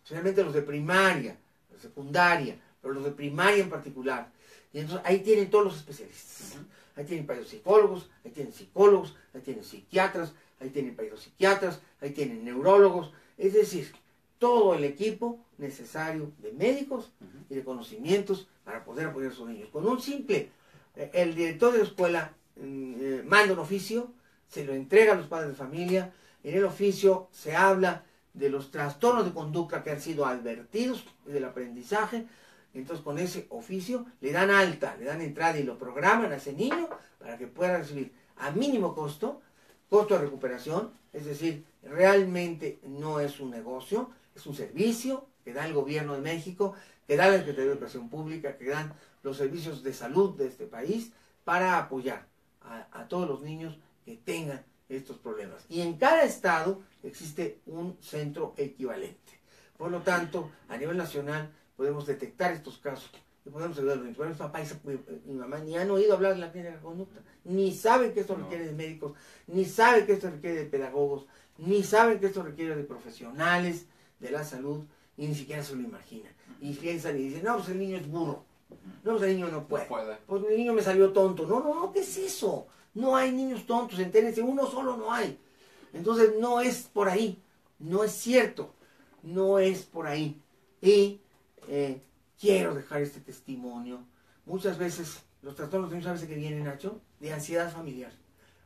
especialmente los de primaria, de secundaria, pero los de primaria en particular. Y entonces ahí tienen todos los especialistas. Ahí tienen psicólogos, ahí tienen psicólogos, ahí tienen psiquiatras, ahí tienen psiquiatras, ahí tienen neurólogos. Es decir, todo el equipo necesario de médicos y de conocimientos para poder apoyar a sus niños. Con un simple, eh, el director de la escuela mm, eh, manda un oficio, se lo entrega a los padres de familia, en el oficio se habla de los trastornos de conducta que han sido advertidos del aprendizaje, entonces con ese oficio le dan alta, le dan entrada y lo programan a ese niño para que pueda recibir a mínimo costo, costo de recuperación, es decir, realmente no es un negocio, es un servicio que da el gobierno de México, que da la Secretaría de Educación Pública, que dan los servicios de salud de este país para apoyar a, todos los niños que tengan estos problemas. Y en cada estado existe un centro equivalente. Por lo tanto, a nivel nacional podemos detectar estos casos y podemos ayudar a los niños. Bueno, y, mamá ni han oído hablar de la clínica de conducta, ni saben que esto requiere de médicos, ni saben que esto requiere de pedagogos, ni saben que esto requiere de profesionales de la salud, y ni siquiera se lo imaginan. Y piensan y dicen, no, pues el niño es burro, no, pues el niño no puede. Pues el niño me salió tonto. No, no, no, ¿qué es eso? No hay niños tontos, entérense, uno solo no hay. Entonces no es por ahí, no es cierto, no es por ahí. Y eh, quiero dejar este testimonio. Muchas veces los trastornos de niños, ¿sabes qué vienen, Nacho? De ansiedad familiar.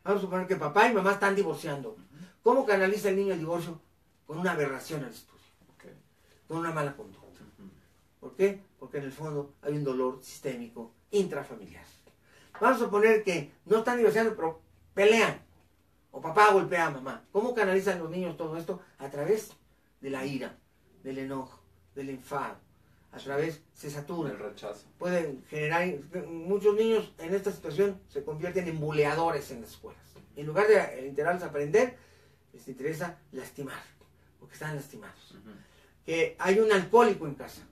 Vamos a suponer que papá y mamá están divorciando. ¿Cómo canaliza el niño el divorcio? Con una aberración al estudio, con una mala conducta. ¿Por qué? Porque en el fondo hay un dolor sistémico intrafamiliar. Vamos a suponer que no están divorciando, pero pelean. O papá golpea a mamá. ¿Cómo canalizan los niños todo esto? A través de la ira, del enojo, del enfado, a través se satura. El rechazo. Pueden generar, muchos niños en esta situación se convierten en buleadores en las escuelas. En lugar de enterarles a aprender, les interesa lastimar, porque están lastimados. Que hay un alcohólico en casa.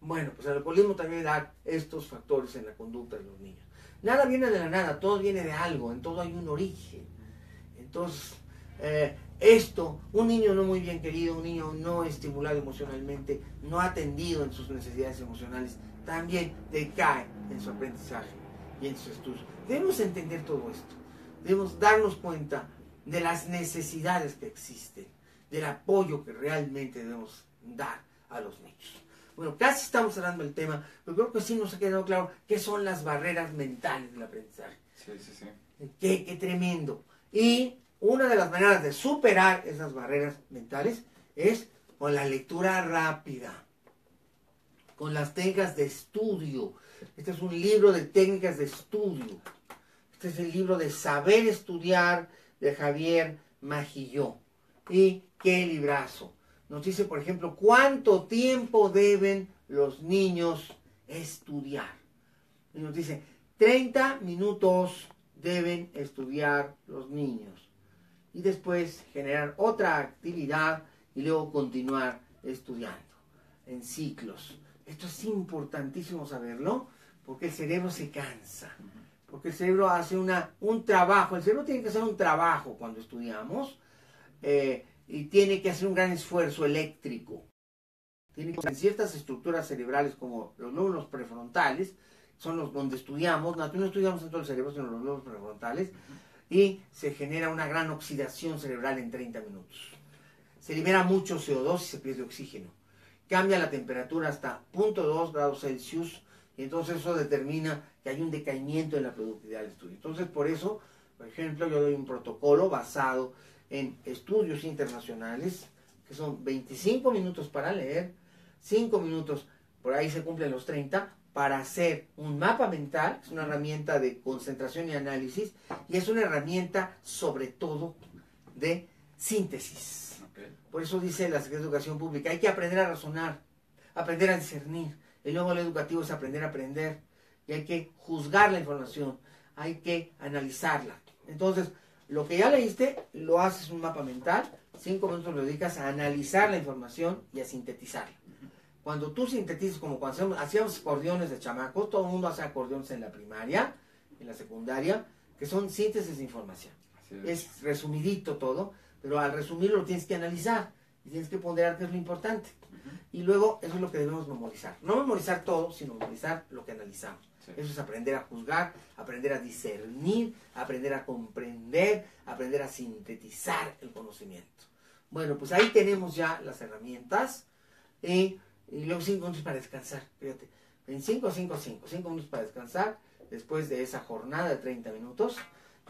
Bueno, pues el alcoholismo también da estos factores en la conducta de los niños. Nada viene de la nada, todo viene de algo, en todo hay un origen. Entonces, eh, esto, un niño no muy bien querido, un niño no estimulado emocionalmente, no atendido en sus necesidades emocionales, también decae en su aprendizaje y en sus estudios. Debemos entender todo esto, debemos darnos cuenta de las necesidades que existen, del apoyo que realmente debemos dar a los niños. Bueno, casi estamos cerrando el tema, pero creo que sí nos ha quedado claro qué son las barreras mentales del aprendizaje. Sí, sí, sí. Qué, qué tremendo. Y una de las maneras de superar esas barreras mentales es con la lectura rápida, con las técnicas de estudio. Este es un libro de técnicas de estudio. Este es el libro de Saber Estudiar de Javier Majilló. Y qué librazo. Nos dice, por ejemplo, cuánto tiempo deben los niños estudiar. Y nos dice, 30 minutos deben estudiar los niños y después generar otra actividad y luego continuar estudiando en ciclos. Esto es importantísimo saberlo porque el cerebro se cansa, porque el cerebro hace una, un trabajo, el cerebro tiene que hacer un trabajo cuando estudiamos eh, y tiene que hacer un gran esfuerzo eléctrico. Tiene que en ciertas estructuras cerebrales como los lóbulos prefrontales, son los donde estudiamos, no, no estudiamos en todo el cerebro, sino los lóbulos prefrontales, y se genera una gran oxidación cerebral en 30 minutos. Se libera mucho CO2 y se pierde oxígeno. Cambia la temperatura hasta 0.2 grados Celsius y entonces eso determina que hay un decaimiento en la productividad del estudio. Entonces por eso, por ejemplo, yo doy un protocolo basado en estudios internacionales, que son 25 minutos para leer, 5 minutos, por ahí se cumplen los 30, para hacer un mapa mental, es una herramienta de concentración y análisis, y es una herramienta sobre todo de síntesis. Por eso dice la Secretaría de Educación Pública, hay que aprender a razonar, aprender a discernir. El nuevo educativo es aprender a aprender, y hay que juzgar la información, hay que analizarla. Entonces, lo que ya leíste, lo haces un mapa mental, cinco minutos lo dedicas a analizar la información y a sintetizarla. Cuando tú sintetizas, como cuando hacíamos, acordeones de chamacos, todo el mundo hace acordeones en la primaria, en la secundaria, que son síntesis de información. Es. resumidito todo, pero al resumirlo lo tienes que analizar y tienes que ponderar qué es lo importante. Y luego eso es lo que debemos memorizar. No memorizar todo, sino memorizar lo que analizamos. Eso es aprender a juzgar, aprender a discernir, aprender a comprender, aprender a sintetizar el conocimiento. Bueno, pues ahí tenemos ya las herramientas. Y y luego 5 minutos para descansar, fíjate. 25, 5, 5, 5 minutos para descansar después de esa jornada de 30 minutos.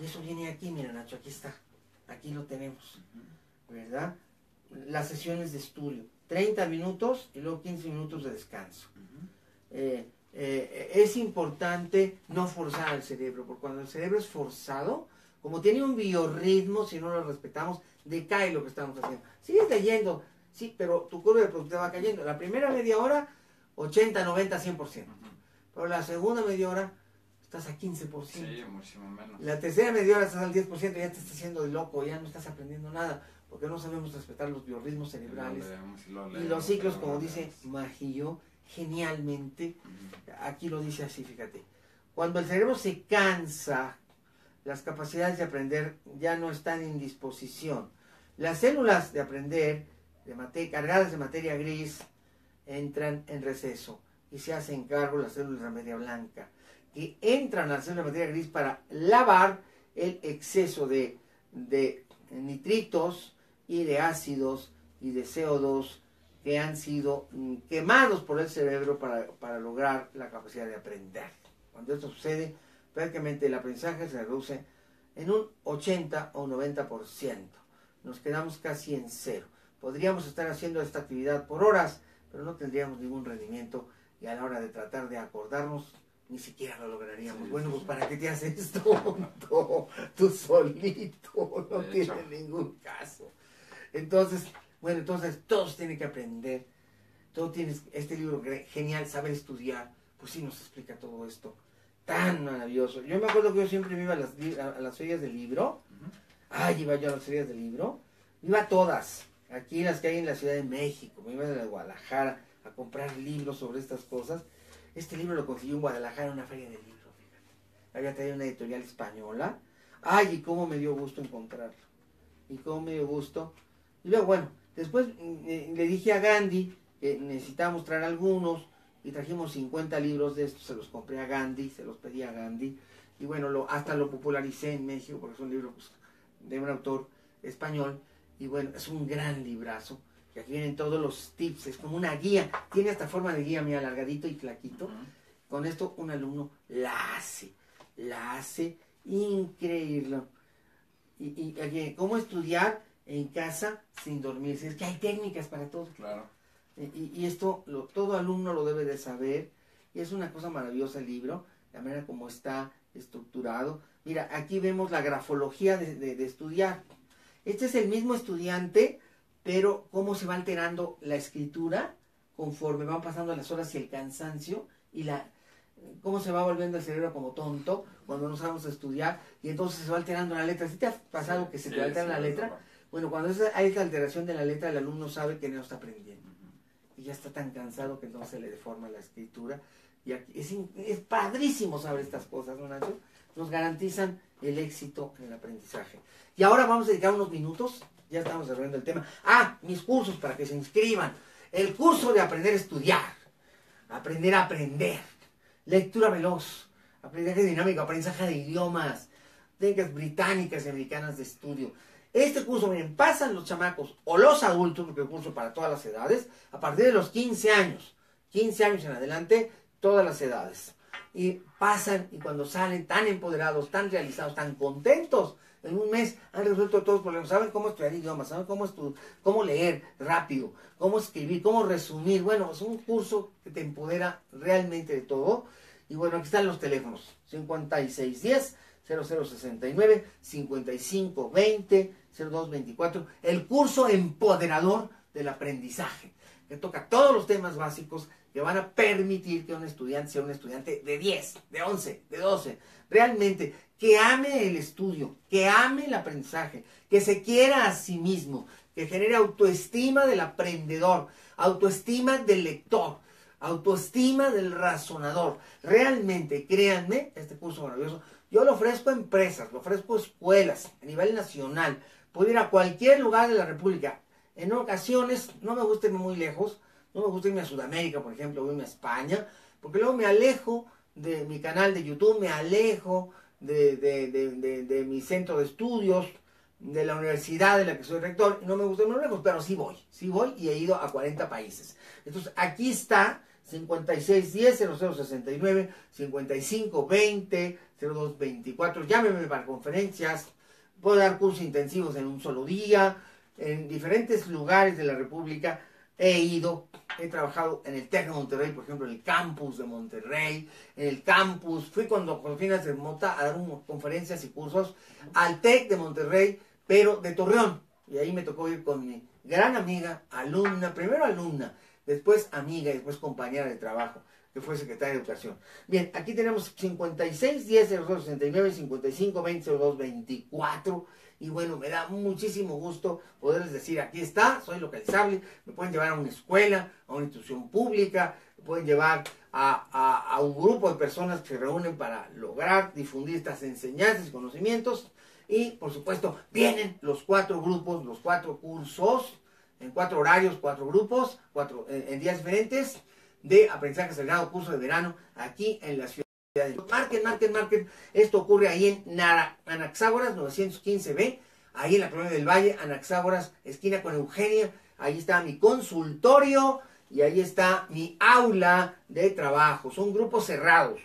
Y eso viene aquí, mira Nacho, aquí está. Aquí lo tenemos, ¿verdad? Las sesiones de estudio. 30 minutos y luego 15 minutos de descanso. Eh, eh, es importante no forzar al cerebro, porque cuando el cerebro es forzado, como tiene un biorritmo, si no lo respetamos, decae lo que estamos haciendo. Sigues leyendo, Sí, pero tu curva de productividad va cayendo. La primera media hora, 80, 90, 100%. Pero la segunda media hora, estás a 15%. Sí, muchísimo menos. La tercera media hora estás al 10%, ya te estás haciendo de loco, ya no estás aprendiendo nada, porque no sabemos respetar los biorritmos cerebrales. y los ciclos, como dice Majillo, genialmente. Aquí lo dice así, fíjate. Cuando el cerebro se cansa, las capacidades de aprender ya no están en disposición. Las células de aprender, de cargadas de materia gris, entran en receso y se hacen cargo las células de materia blanca, que entran a las células de materia gris para lavar el exceso de, de nitritos y de ácidos y de CO2 que han sido mm, quemados por el cerebro para, para lograr la capacidad de aprender. Cuando esto sucede, prácticamente el aprendizaje se reduce en un 80 o 90%. Nos quedamos casi en cero. Podríamos estar haciendo esta actividad por horas, pero no tendríamos ningún rendimiento y a la hora de tratar de acordarnos ni siquiera lo lograríamos. bueno, pues ¿para qué te haces esto tú solito? No tiene ningún caso. Entonces, bueno, entonces todos tienen que aprender. Todo tienes, este libro genial, saber estudiar, pues sí nos explica todo esto. Tan maravilloso. Yo me acuerdo que yo siempre iba a las, a, las ferias del libro. Ay, iba yo a las ferias del libro. Iba a todas. Aquí las que hay en la Ciudad de México. Me iba de Guadalajara a comprar libros sobre estas cosas. Este libro lo consiguió en Guadalajara en una feria de libros, fíjate. Había traído una editorial española. Ay, y cómo me dio gusto encontrarlo. Y cómo me dio gusto. Y luego, bueno, después mm, eh, le dije a Gandhi que necesitábamos traer algunos y trajimos 50 libros de estos, se los compré a Gandhi, se los pedí a Gandhi. Y bueno, lo, hasta lo popularicé en México porque es un libro pues, de un autor español. Y bueno, es un gran librazo que aquí vienen todos los tips, es como una guía, tiene esta forma de guía, mira, alargadito y flaquito. Con esto un alumno la hace, la hace increíble. Y, y cómo estudiar en casa sin dormirse. Es que hay técnicas para todo. Claro. Y, y esto lo, todo alumno lo debe de saber. Y es una cosa maravillosa el libro, la manera como está estructurado. Mira, aquí vemos la grafología de, de estudiar. Este es el mismo estudiante pero cómo se va alterando la escritura conforme van pasando las horas y el cansancio y la cómo se va volviendo el cerebro como tonto cuando no sabemos estudiar y entonces se va alterando la letra. ¿Sí te ha pasado que se te altera la letra? Bueno, cuando hay esta alteración de la letra, el alumno sabe que no está aprendiendo. Y ya está tan cansado que se le deforma la escritura. Y es, es padrísimo saber estas cosas, ¿no, Nacho? Nos garantizan el éxito en el aprendizaje. Y ahora vamos a dedicar unos minutos ya estamos cerrando el tema. Ah, mis cursos para que se inscriban. El curso de aprender a estudiar, aprender a aprender, lectura veloz, aprendizaje dinámico, aprendizaje de idiomas, técnicas británicas y americanas de estudio. Este curso, miren, pasan los chamacos o los adultos, porque es un curso para todas las edades, a partir de los 15 años. 15 años en adelante, todas las edades. Y pasan y cuando salen tan empoderados, tan realizados, tan contentos, en un mes han resuelto todos los problemas. Saben cómo estudiar idiomas, saben cómo, cómo leer rápido, cómo escribir, cómo resumir. Bueno, es un curso que te empodera realmente de todo. Y bueno, aquí están los teléfonos. 5610 0069 5520 0224. El curso empoderador del aprendizaje, que toca todos los temas básicos que van a permitir que un estudiante sea un estudiante de 10, de 11, de 12. Realmente, que ame el estudio, que ame el aprendizaje, que se quiera a sí mismo, que genere autoestima del aprendedor, autoestima del lector, autoestima del razonador. Realmente, créanme, este curso maravilloso, yo lo ofrezco a empresas, lo ofrezco a escuelas a nivel nacional. Puedo ir a cualquier lugar de la República. En ocasiones, no me gusta irme muy lejos, no me gusta irme a Sudamérica, por ejemplo, o a España, porque luego me alejo de mi canal de YouTube, me alejo de, mi centro de estudios, de la universidad de la que soy rector, no me gusta irme lejos, pero sí voy, sí voy y he ido a 40 países. Entonces, aquí está 5610-0069, 5520-0224, llámeme para conferencias, puedo dar cursos intensivos en un solo día, en diferentes lugares de la República he ido, he trabajado en el TEC de Monterrey, por ejemplo, en el campus de Monterrey, en el campus, fui cuando con fines de Mota a dar conferencias y cursos al TEC de Monterrey, pero de Torreón. Y ahí me tocó ir con mi gran amiga, alumna, primero alumna, después amiga y después compañera de trabajo, que fue secretaria de Educación. Bien, aquí tenemos 56 10 0269 55 20 02 24 Y bueno, me da muchísimo gusto poderles decir, aquí está, soy localizable, me pueden llevar a una escuela, a una institución pública, me pueden llevar a, a un grupo de personas que se reúnen para lograr difundir estas enseñanzas y conocimientos. Y por supuesto, vienen los cuatro grupos, los cuatro cursos, en cuatro horarios, cuatro grupos, cuatro, en, días diferentes, de aprendizaje acelerado, curso de verano, aquí en la ciudad de Marquen, marquen, marquen. Esto ocurre ahí en Anaxágoras 915B, ahí en la colonia del Valle, Anaxágoras, esquina con Eugenia. Ahí está mi consultorio y ahí está mi aula de trabajo. Son grupos cerrados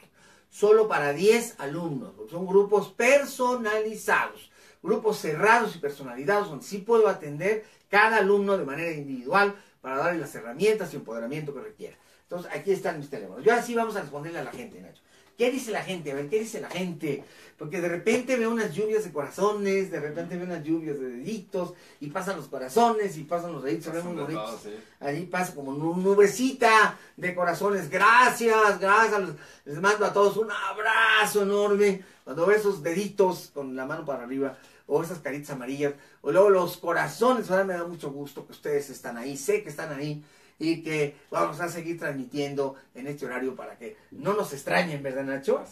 solo para 10 alumnos. Son grupos personalizados, grupos cerrados y personalizados donde sí puedo atender cada alumno de manera individual para darle las herramientas y empoderamiento que requiera. Entonces, aquí están mis teléfonos. Yo así vamos a responderle a la gente, Nacho. ¿Qué dice la gente? A ver, ¿qué dice la gente? Porque de repente veo unas lluvias de corazones, de repente veo unas lluvias de deditos, y pasan los corazones, y pasan los deditos, ven muy bonitos. Ahí pasa como una nubecita de corazones. Gracias, gracias. Les mando a todos un abrazo enorme. Cuando veo esos deditos con la mano para arriba, o esas caritas amarillas, o luego los corazones, ahora me da mucho gusto que ustedes están ahí, sé que están ahí y que vamos a seguir transmitiendo en este horario para que no nos extrañen, ¿verdad, Nacho?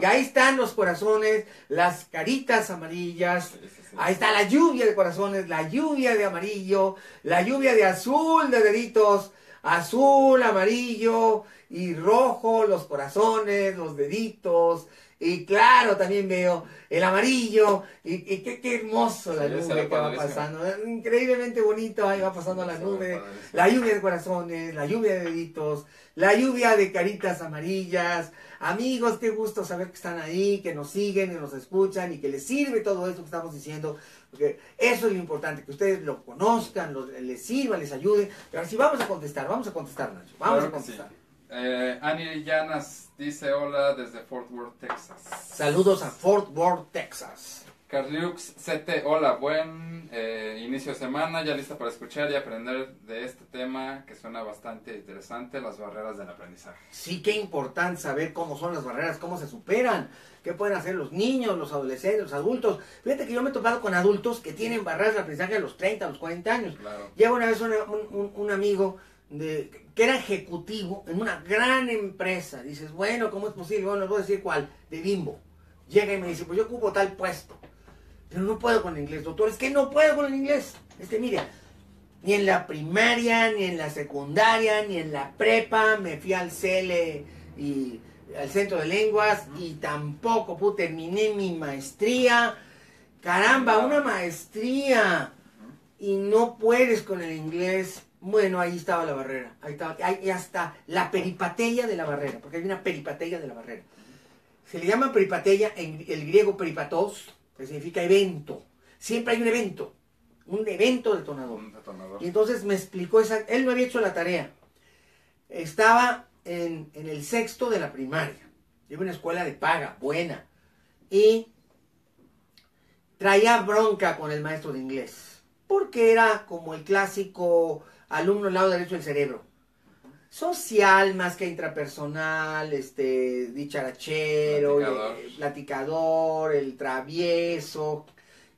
y ahí están los corazones, las caritas amarillas, ahí está la lluvia de corazones, la lluvia de amarillo, la lluvia de azul de deditos, azul, amarillo y rojo, los corazones, los deditos, y claro, también veo el amarillo. Y, qué, hermoso la nube que va pasando. Increíblemente bonito. Ahí va pasando la nube. La lluvia de corazones, la lluvia de deditos, la lluvia de caritas amarillas. Amigos, qué gusto saber que están ahí, que nos siguen, que nos escuchan y que les sirve todo esto que estamos diciendo. Porque eso es lo importante, que ustedes lo conozcan, les sirva, les ayude. Pero si vamos a contestar, vamos a contestar, Nacho. Vamos a contestar. Eh, Annie Llanas dice hola desde Fort Worth, Texas. Saludos a Fort Worth, Texas. Carliux CT, hola, buen eh, inicio de semana, ya lista para escuchar y aprender de este tema que suena bastante interesante, las barreras del aprendizaje. Sí, qué importante saber cómo son las barreras, cómo se superan, qué pueden hacer los niños, los adolescentes, los adultos. Fíjate que yo me he topado con adultos que tienen barreras de aprendizaje a los 30, a los 40 años. Claro. Una vez un, un amigo de, que era ejecutivo en una gran empresa. Dices, bueno, ¿cómo es posible? Bueno, les voy a decir cuál, de Bimbo. Llega y me dice, pues yo ocupo tal puesto, pero no puedo con el inglés, doctor, es que no puedo con el inglés. Este, mire, ni en la primaria, ni en la secundaria, ni en la prepa, me fui al CL y al centro de lenguas y tampoco pude, terminé mi maestría. Caramba, una maestría y no puedes con el inglés. Bueno, ahí estaba la barrera. Ahí estaba, ahí hasta la peripatella de la barrera, porque hay una peripatella de la barrera. Se le llama peripatella en el griego peripatos, que significa evento. Siempre hay un evento, un evento detonador. Y entonces me explicó esa, él no había hecho la tarea. Estaba en, en el sexto de la primaria. Iba una escuela de paga, buena. Y traía bronca con el maestro de inglés. Porque era como el clásico alumno al lado derecho del cerebro. Social más que intrapersonal, este, dicharachero, platicador. El, travieso.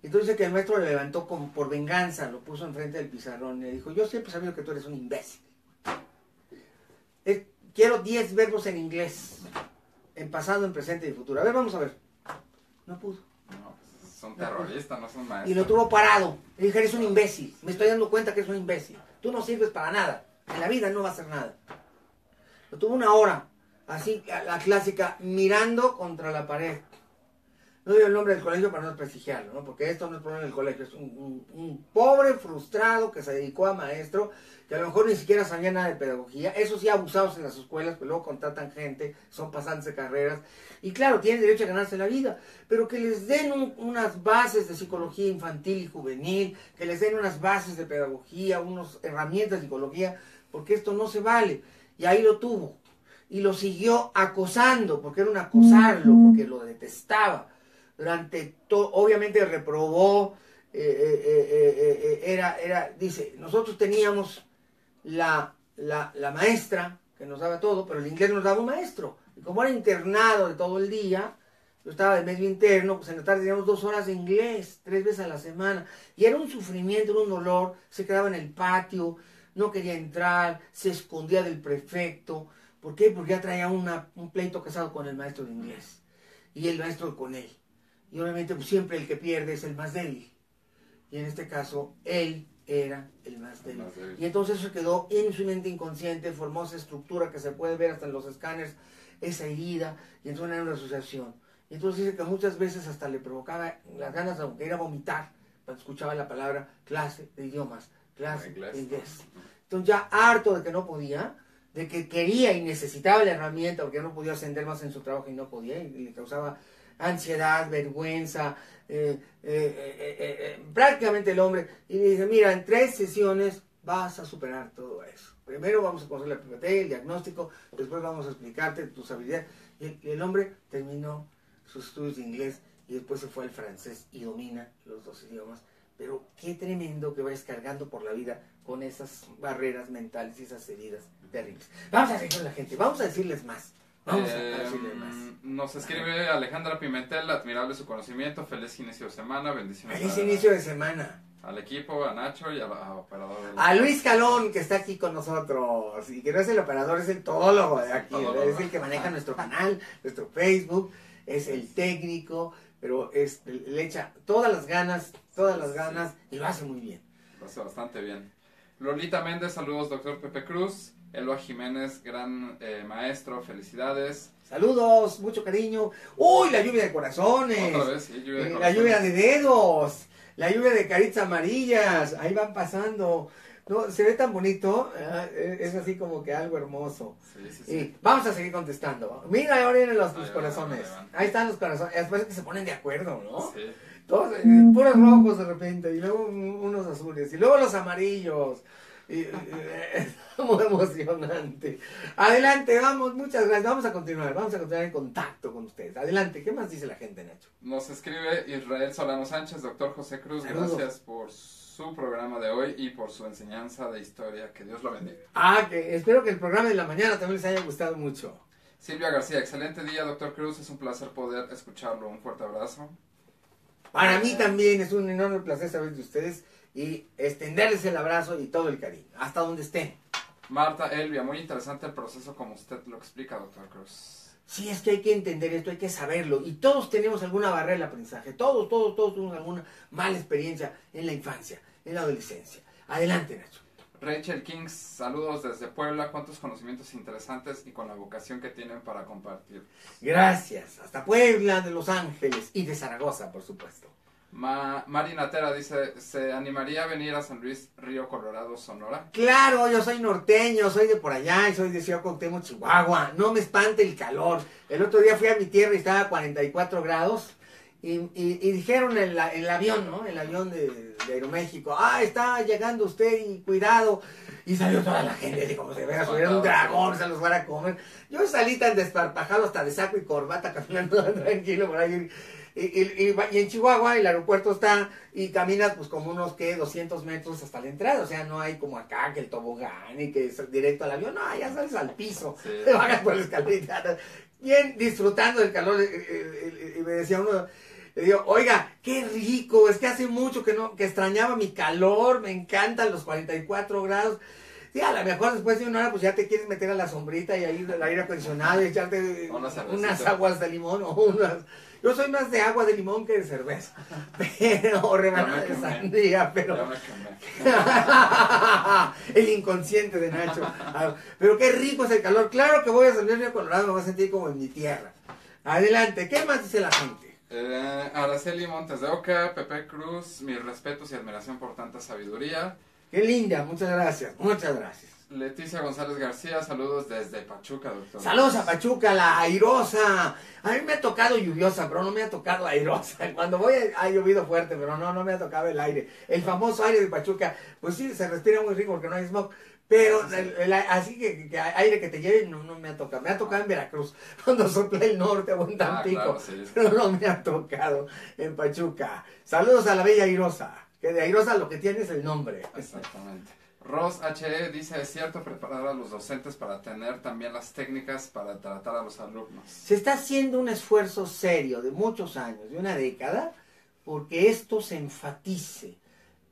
Entonces que el maestro le levantó por venganza, lo puso enfrente del pizarrón y le dijo, yo siempre he sabido que tú eres un imbécil. quiero 10 verbos en inglés, en pasado, en presente y en futuro. A ver, vamos a ver. No pudo. Pues, son terroristas, no son maestros. Y lo tuvo parado. Le dije, eres un imbécil. Me estoy dando cuenta que eres un imbécil. Tú no sirves para nada. En la vida no va a hacer nada. Lo tuvo una hora, así, la clásica, mirando contra la pared. No digo el nombre del colegio para no desprestigiarlo, ¿no? porque esto no es problema del colegio, es un, pobre frustrado que se dedicó a maestro, que a lo mejor ni siquiera sabía nada de pedagogía. Eso sí, abusados en las escuelas, que luego contratan gente, son pasantes de carreras, y claro, tienen derecho a ganarse la vida, pero que les den unas bases de psicología infantil y juvenil, que les den unas bases de pedagogía, unas herramientas de psicología, porque esto no se vale. Y ahí lo tuvo. Y lo siguió acosando, porque era un acosarlo, porque lo detestaba. Durante todo, obviamente reprobó, eh, eh, eh, era, era, dice, nosotros teníamos la, la, maestra que nos daba todo, pero el inglés nos daba un maestro. Y como era internado de todo el día, yo estaba de medio interno, pues en la tarde teníamos dos horas de inglés, tres veces a la semana. Y era un sufrimiento, era un dolor. Se quedaba en el patio, no quería entrar, se escondía del prefecto. ¿Por qué? Porque ya traía un pleito casado con el maestro de inglés. Y el maestro con él. Y obviamente pues, siempre el que pierde es el más débil. Y en este caso, él era el más débil. Y entonces se quedó en su mente inconsciente, formó esa estructura que se puede ver hasta en los escáneres, esa herida, y entonces era una asociación. Y entonces dice que muchas veces hasta le provocaba las ganas, aunque era vomitar, cuando escuchaba la palabra clase de idiomas, clase de inglés. Entonces ya harto de que no podía, de que quería y necesitaba la herramienta porque no podía ascender más en su trabajo y no podía, y le causaba ansiedad, vergüenza, eh, eh, eh, prácticamente el hombre, y dice, mira, en tres sesiones vas a superar todo eso. Primero vamos a conocer la PPT, el diagnóstico, después vamos a explicarte tus habilidades. Y el hombre terminó sus estudios de inglés y después se fue al francés y domina los dos idiomas. Pero qué tremendo que vayas cargando por la vida con esas barreras mentales y esas heridas terribles. Vamos a seguir con la gente, vamos a decirles más. Vamos a em, decirles más. Nos escribe Alejandra Pimentel, admirable su conocimiento, feliz inicio de semana, bendiciones. Feliz inicio de semana. Al equipo, a Nacho y a, operador. A Luis Calón, que está aquí con nosotros, y que no es el operador, es el todólogo de aquí, es el que maneja nuestro canal, nuestro Facebook, es el técnico, pero es, le echa todas las ganas, todas las ganas, y lo hace muy bien. Lo hace bastante bien. Lolita Méndez, saludos, doctor Pepe Cruz. Eloa Jiménez, gran eh, maestro, felicidades. Saludos, mucho cariño. ¡Uy, la lluvia de corazones! Otra vez, sí, lluvia de corazones. La lluvia de dedos, la lluvia de caritas amarillas, ahí van pasando. No, se ve tan bonito, ¿eh? es así como que algo hermoso. Sí, sí, sí. vamos a seguir contestando. Mira, ahora vienen los, corazones. ahí, están los corazones. Después que se ponen de acuerdo, ¿no? Sí. Todos, eh, puros rojos de repente, y luego unos azules, y luego los amarillos. Es muy emocionante. Adelante, vamos, muchas gracias. Vamos a continuar, vamos a continuar en contacto con ustedes. Adelante, ¿qué más dice la gente, Nacho? Nos escribe Israel Solano Sánchez, doctor José Cruz, gracias por su programa de hoy y por su enseñanza de historia. Que Dios lo bendiga. Ah, que espero que el programa de la mañana también les haya gustado mucho. Silvia García, excelente día, doctor Cruz. Es un placer poder escucharlo. Un fuerte abrazo. Para mí también es un enorme placer saber de ustedes y extenderles el abrazo y todo el cariño, hasta donde estén. Marta Elvia, muy interesante el proceso como usted lo explica, doctor Cruz. Sí, es que hay que entender esto, hay que saberlo. Y todos tenemos alguna barrera del aprendizaje. Todos, todos, todos tenemos alguna mala experiencia en la infancia, en la adolescencia. Adelante, Nacho. Rachel Kings, saludos desde Puebla. Cuántos conocimientos interesantes y con la vocación que tienen para compartir. Gracias. Hasta Puebla, de Los Ángeles y de Zaragoza, por supuesto. Ma Marina Tera dice, ¿se animaría a venir a San Luis Río Colorado, Sonora? Claro, yo soy norteño, soy de por allá y soy de Ciudad Cuauhtémoc, Chihuahua. No me espante el calor. El otro día fui a mi tierra y estaba a 44 grados y, y, dijeron en, la, el avión, ¿no? El avión de, Aeroméxico, ah, está llegando usted y cuidado. Y salió toda la gente, de como se vea, subieron un dragón, se los van a comer. Yo salí tan desparpajado hasta de saco y corbata caminando tranquilo por ahí y, en Chihuahua el aeropuerto está y caminas pues como unos que 200 metros hasta la entrada, o sea, no hay como acá que el tobogán y que es directo al avión, no, ya sales al piso, te bajas por la escalera, bien disfrutando del calor, y me decía uno, le digo, oiga, qué rico, es que hace mucho que no, que extrañaba mi calor, me encantan los 44 grados. Sí, a lo mejor después de una hora, pues ya te quieres meter a la sombrita y ahí el aire acondicionado y echarte unas aguas de limón o unas yo soy más de agua de limón que de cerveza. Pero, rebanada de sandía, pero. el inconsciente de Nacho. Ah, pero qué rico es el calor. Claro que voy a salir de Colorado, me voy a sentir como en mi tierra. Adelante, ¿qué más dice la gente? Eh, Araceli Montes de Oca, Pepe Cruz, mis respetos y admiración por tanta sabiduría. Qué linda, muchas gracias, muchas gracias. Leticia González García, saludos desde Pachuca, doctor. Saludos a Pachuca, la airosa. A mí me ha tocado lluviosa, pero no me ha tocado airosa. Cuando voy ha llovido fuerte, pero no, no me ha tocado el aire. El famoso aire de Pachuca, pues sí, se respira muy rico porque no hay smog. Pero así que, aire que te lleve no, no me ha tocado. Me ha tocado en Veracruz, cuando sopla el norte o en ah, Tampico. Pero no me ha tocado en Pachuca. Saludos a la bella airosa. Que de airosa lo que tiene es el nombre. Exactamente. Ross HE dice, es cierto preparar a los docentes para tener también las técnicas para tratar a los alumnos. Se está haciendo un esfuerzo serio de muchos años, de una década, porque esto se enfatice,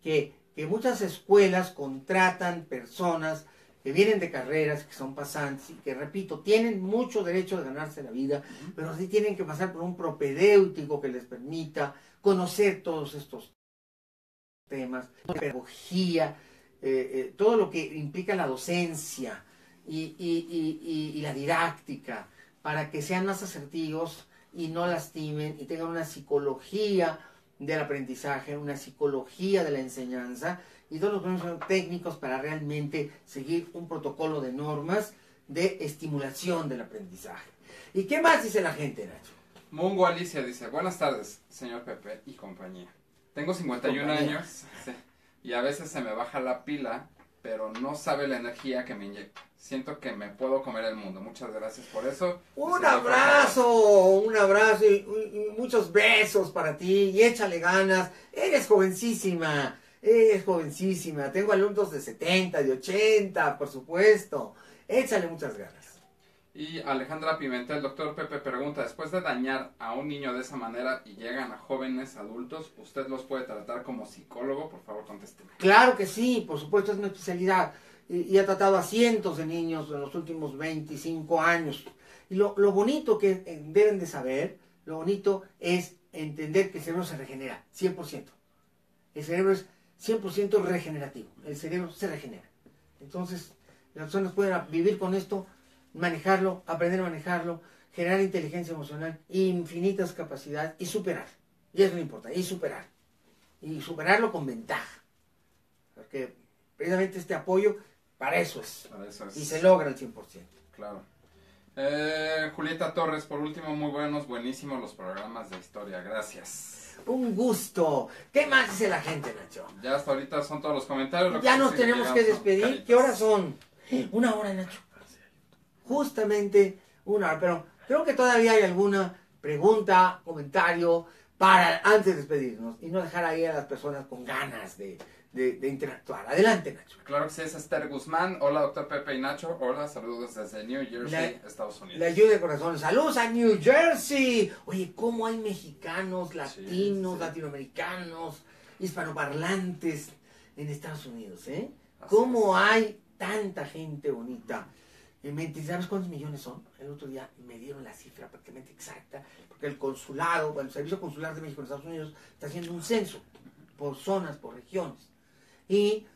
que, que muchas escuelas contratan personas que vienen de carreras, que son pasantes y que, repito, tienen mucho derecho de ganarse la vida, pero sí tienen que pasar por un propedéutico que les permita conocer todos estos temas, pedagogía, eh, eh, todo lo que implica la docencia y, la didáctica, para que sean más asertivos y no lastimen y tengan una psicología del aprendizaje, una psicología de la enseñanza y todos los son técnicos para realmente seguir un protocolo de normas de estimulación del aprendizaje. ¿Y qué más dice la gente, Nacho? Mungo Alicia dice, buenas tardes, señor Pepe y compañía. Tengo 51 años y a veces se me baja la pila, pero no sabe la energía que me inyecta. Siento que me puedo comer el mundo. Muchas gracias por eso. Un abrazo, un abrazo y, muchos besos para ti y échale ganas. Eres jovencísima, eres jovencísima. Tengo alumnos de 70, de 80, por supuesto. Échale muchas ganas. Y Alejandra Pimentel, doctor Pepe pregunta, después de dañar a un niño de esa manera y llegan a jóvenes adultos, ¿usted los puede tratar como psicólogo? Por favor, contésteme. Claro que sí, por supuesto es mi especialidad. Y, y he tratado a cientos de niños en los últimos 25 años. Y lo, lo bonito que eh, deben de saber, lo bonito es entender que el cerebro se regenera, 100%. El cerebro es 100% regenerativo. El cerebro se regenera. Entonces, las personas pueden vivir con esto manejarlo, aprender a manejarlo, generar inteligencia emocional, infinitas capacidades y superar. Y eso no importa, y superar. Y superarlo con ventaja. Porque precisamente este apoyo para eso es. Y se logra al 100%. Claro. Eh, Julieta Torres, por último, muy buenos, buenísimos los programas de historia. Gracias. Un gusto. ¿Qué más dice la gente, Nacho? Ya hasta ahorita son todos los comentarios. ya nos tenemos que despedir. ¿Qué horas son? Una hora, Nacho justamente una hora. Pero creo que todavía hay alguna pregunta, comentario para antes de despedirnos y no dejar ahí a las personas con ganas de, interactuar. Adelante, Nacho. Claro que sí, es Esther Guzmán. Hola, doctor Pepe y Nacho. Hola, saludos desde New Jersey, Estados Unidos. La ayuda de corazón. Saludos a New Jersey. Oye, ¿cómo hay mexicanos, latinos, latinoamericanos, hispanoparlantes en Estados Unidos? ¿eh? ¿Cómo hay tanta gente bonita? ¿Sabes cuántos millones son? El otro día me dieron la cifra prácticamente exacta, porque el consulado, bueno, el Servicio Consular de México en Estados Unidos está haciendo un censo por zonas, por regiones. Y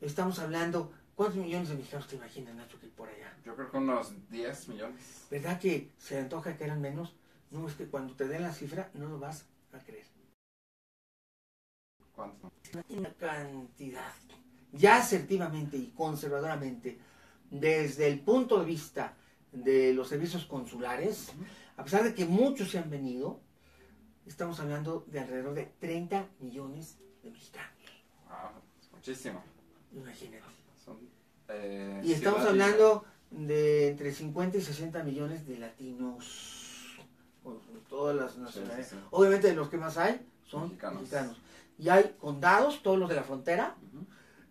estamos hablando, ¿cuántos millones de mexicanos te imaginas, Nacho, que hay por allá? Yo creo que unos 10 millones. ¿Verdad que se antoja que eran menos? No, es que cuando te den la cifra no lo vas a creer. ¿Cuánto? Una cantidad. Ya asertivamente y conservadoramente desde el punto de vista de los servicios consulares, a pesar de que muchos se han venido, estamos hablando de alrededor de 30 millones de mexicanos. Wow, es muchísimo. Imagínate. Eh, y estamos hablando de entre 50 y 60 millones de latinos. todas las nacionalidades. Obviamente los que más hay son mexicanos. Y hay condados, todos los de la frontera,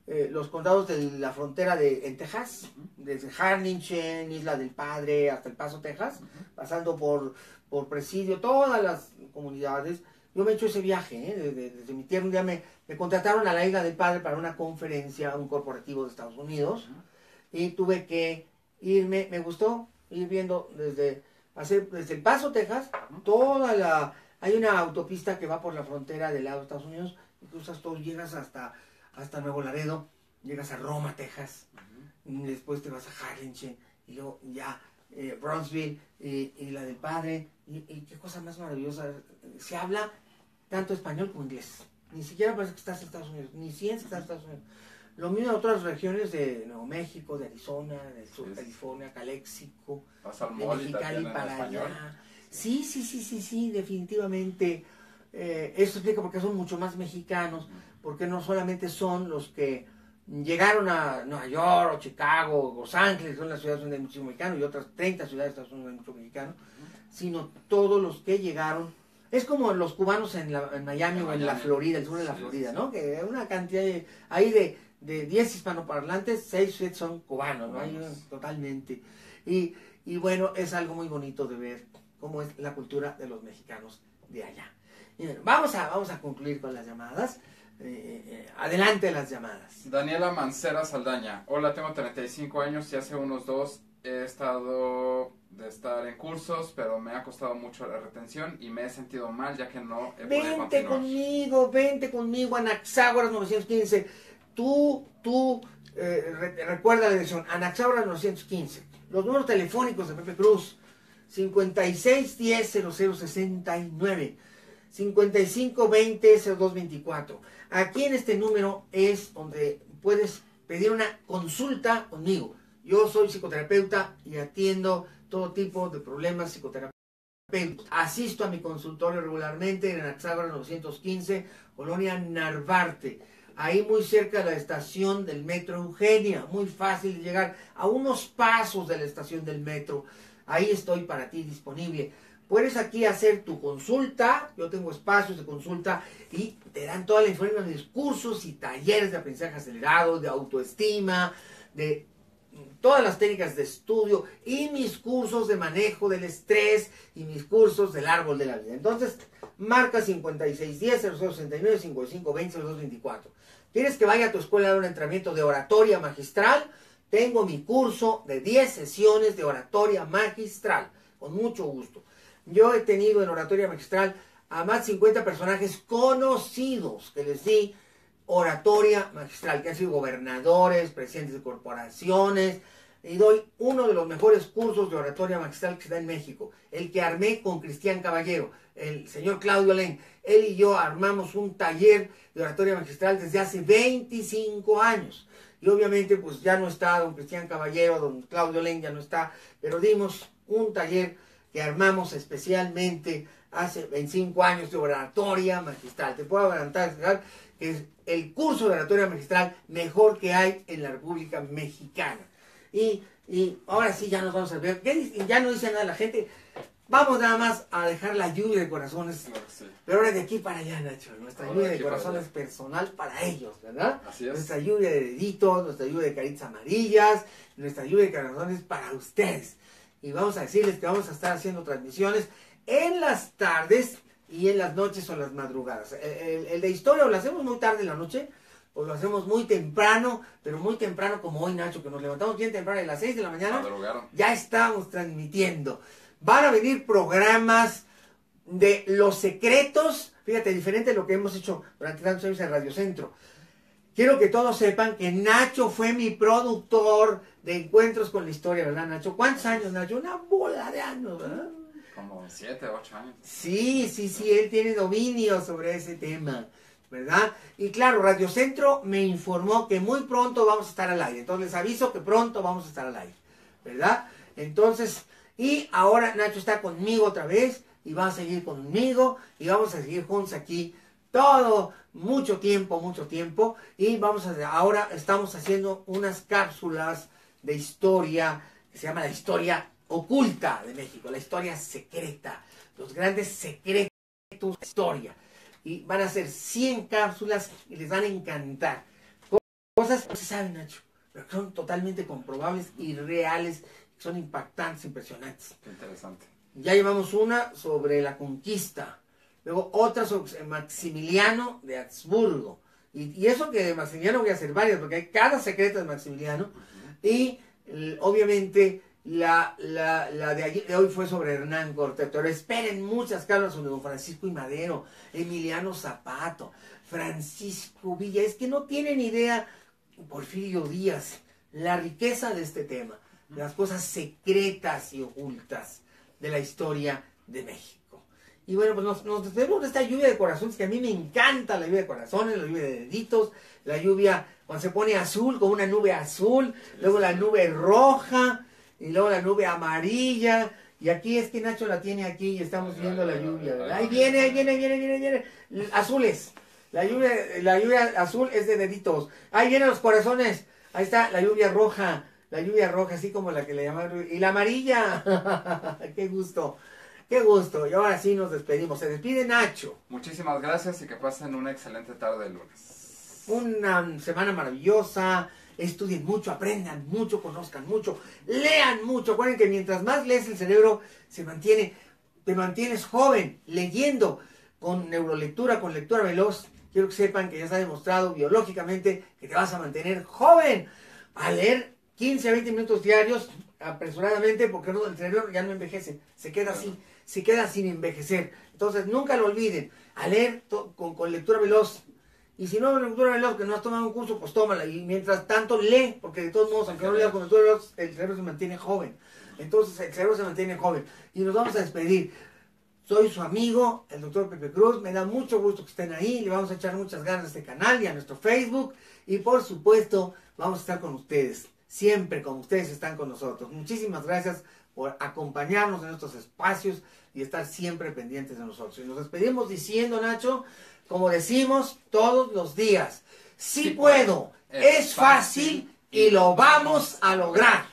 eh, los condados de la frontera de, en Texas, desde Harlingen, Isla del Padre, hasta El Paso, Texas, pasando por, por Presidio, todas las comunidades. Yo me he hecho ese viaje, ¿eh? desde, mi tierra. Un día me, me, contrataron a la Isla del Padre para una conferencia, un corporativo de Estados Unidos, y tuve que irme, me gustó ir viendo desde, hacer, desde El Paso, Texas, toda la... Hay una autopista que va por la frontera del lado de Estados Unidos, y cruzas todo, llegas hasta hasta Nuevo Laredo, llegas a Roma, Texas, y después te vas a Harlingen, y luego ya eh, Brownsville, y, la del padre, y, qué cosa más maravillosa. Se habla tanto español como inglés. Ni siquiera parece que estás en Estados Unidos, ni que estás en Estados Unidos. Lo mismo en otras regiones de Nuevo México, de Arizona, de Sur California, Calexico, de Mexicali para allá. Sí, sí, sí, sí, sí, definitivamente. Eh, eso explica porque son mucho más mexicanos porque no solamente son los que llegaron a Nueva York o Chicago o Los Ángeles, son las ciudades donde hay muchos mexicanos y otras 30 ciudades donde hay muchos mexicanos, sino todos los que llegaron. Es como los cubanos en, Miami o en la Florida, el sur de la Florida, ¿no? Que una cantidad de, ahí de, de 10 hispanoparlantes, 6 son cubanos, ¿no? Hay, totalmente. Y, y bueno, es algo muy bonito de ver cómo es la cultura de los mexicanos de allá. vamos, a, vamos a concluir con las llamadas. Eh, eh, adelante las llamadas. Daniela Mancera Saldaña. Hola, tengo 35 años y hace unos dos he estado de estar en cursos, pero me ha costado mucho la retención y me he sentido mal ya que no he Vente conmigo, vente conmigo Anaxágoras 915. Tú, tú, eh, recuerda la dirección, Anaxágoras 915. Los números telefónicos de Pepe Cruz, 5610 0069, 5520 0224. Aquí en este número es donde puedes pedir una consulta conmigo. Yo soy psicoterapeuta y atiendo todo tipo de problemas psicoterapéuticos. Asisto a mi consultorio regularmente en Anaxágoras 915, Colonia Narvarte. Ahí muy cerca de la estación del metro Eugenia, muy fácil llegar, a unos pasos de la estación del metro. Ahí estoy para ti disponible. Puedes aquí hacer tu consulta, yo tengo espacios de consulta y te dan toda la información de cursos y talleres de aprendizaje acelerado, de autoestima, de todas las técnicas de estudio y mis cursos de manejo del estrés y mis cursos del árbol de la vida. Entonces, marca 5610 0069 5520 0224. ¿Quieres que vaya a tu escuela a dar un entrenamiento de oratoria magistral? Tengo mi curso de 10 sesiones de oratoria magistral, con mucho gusto. Yo he tenido en oratoria magistral a más de 50 personajes conocidos que les di oratoria magistral, que han sido gobernadores, presidentes de corporaciones, y doy uno de los mejores cursos de oratoria magistral que se da en México, el que armé con Cristian Caballero, el señor Claudio Len. Él y yo armamos un taller de oratoria magistral desde hace 25 años. Y obviamente pues ya no está don Cristian Caballero, don Claudio Len ya no está, pero dimos un taller que armamos especialmente hace 25 años de oratoria magistral. Te puedo adelantar que es el curso de oratoria magistral mejor que hay en la República Mexicana. Y, ahora sí, ya nos vamos a ver. Ya no dice nada la gente. Vamos nada más a dejar la lluvia de corazones. Pero ahora de aquí para allá, Nacho. Nuestra lluvia de corazones personal para ellos, ¿verdad? Así es. Nuestra lluvia de deditos, nuestra lluvia de caritas amarillas, nuestra lluvia de corazones para ustedes y vamos a decirles que vamos a estar haciendo transmisiones en las tardes y en las noches o las madrugadas. El, de historia o lo hacemos muy tarde en la noche o lo hacemos muy temprano, pero muy temprano como hoy Nacho, que nos levantamos bien temprano a las 6 de la mañana. Ya estamos transmitiendo. Van a venir programas de los secretos, fíjate, diferente de lo que hemos hecho durante tantos años en Radio Centro. Quiero que todos sepan que Nacho fue mi productor de encuentros con la historia, ¿verdad, Nacho? ¿Cuántos años, Nacho? Una bola de años, ¿verdad? Como siete, ocho años. Sí, sí, sí, él tiene dominio sobre ese tema, ¿verdad? Y claro, Radio Centro me informó que muy pronto vamos a estar al aire. Entonces les aviso que pronto vamos a estar al aire, ¿verdad? Entonces, y ahora Nacho está conmigo otra vez y va a seguir conmigo y vamos a seguir juntos aquí todo mucho tiempo, mucho tiempo. Y vamos a, ahora estamos haciendo unas cápsulas de historia que se llama la historia oculta de México, la historia secreta, los grandes secretos de la historia. Y van a ser 100 cápsulas y les van a encantar. Cosas que no se saben, Nacho, pero que son totalmente comprobables y reales, son impactantes, impresionantes. Qué interesante. Ya llevamos una sobre la conquista Luego otra sobre Maximiliano de Habsburgo. Y, eso que de Maximiliano voy a hacer varias, porque hay cada secreto de Maximiliano. Y obviamente la, de, hoy fue sobre Hernán Cortés. Pero esperen muchas cámaras sobre don Francisco y Madero, Emiliano Zapato, Francisco Villa. Es que no tienen idea, Porfirio Díaz, la riqueza de este tema, las cosas secretas y ocultas de la historia de México. Y bueno, pues nos, nos despedimos de esta lluvia de corazones, que a mí me encanta la lluvia de corazones, la lluvia de deditos, la lluvia cuando se pone azul, con una nube azul, luego la nube roja, y luego la nube amarilla. Y aquí es que Nacho la tiene aquí y estamos viendo la lluvia. Ahí viene, ahí viene, viene, viene, viene. Azules. La lluvia, la lluvia azul es de deditos. Ahí vienen los corazones. Ahí está la lluvia roja. La lluvia roja, así como la que le llamaron. Y la amarilla. Qué gusto. Qué gusto. Y ahora sí nos despedimos. Se despide Nacho. Muchísimas gracias y que pasen una excelente tarde de lunes. una semana maravillosa. Estudien mucho, aprendan mucho, conozcan mucho, lean mucho. Acuérdense que mientras más lees el cerebro se mantiene, te mantienes joven, leyendo con neurolectura, con lectura veloz. Quiero que sepan que ya está demostrado biológicamente que te vas a mantener joven. A leer 15 a 20 minutos diarios apresuradamente porque el cerebro ya no envejece, se queda así, se queda sin envejecer. Entonces nunca lo olviden, a leer con, con, lectura veloz. Y si no lectura veloz, que no has tomado un curso, pues tómala. Y mientras tanto lee, porque de todos modos, aunque no leas con lectura veloz, el cerebro se mantiene joven. Entonces el cerebro se mantiene joven. Y nos vamos a despedir. Soy su amigo, el doctor Pepe Cruz. Me da mucho gusto que estén ahí. Le vamos a echar muchas ganas a este canal y a nuestro Facebook. Y por supuesto, vamos a estar con ustedes. Siempre con ustedes están con nosotros. Muchísimas gracias por acompañarnos en estos espacios y estar siempre pendientes de nosotros. Y nos despedimos diciendo, Nacho, como decimos todos los días, si puedo, es fácil y lo vamos a lograr.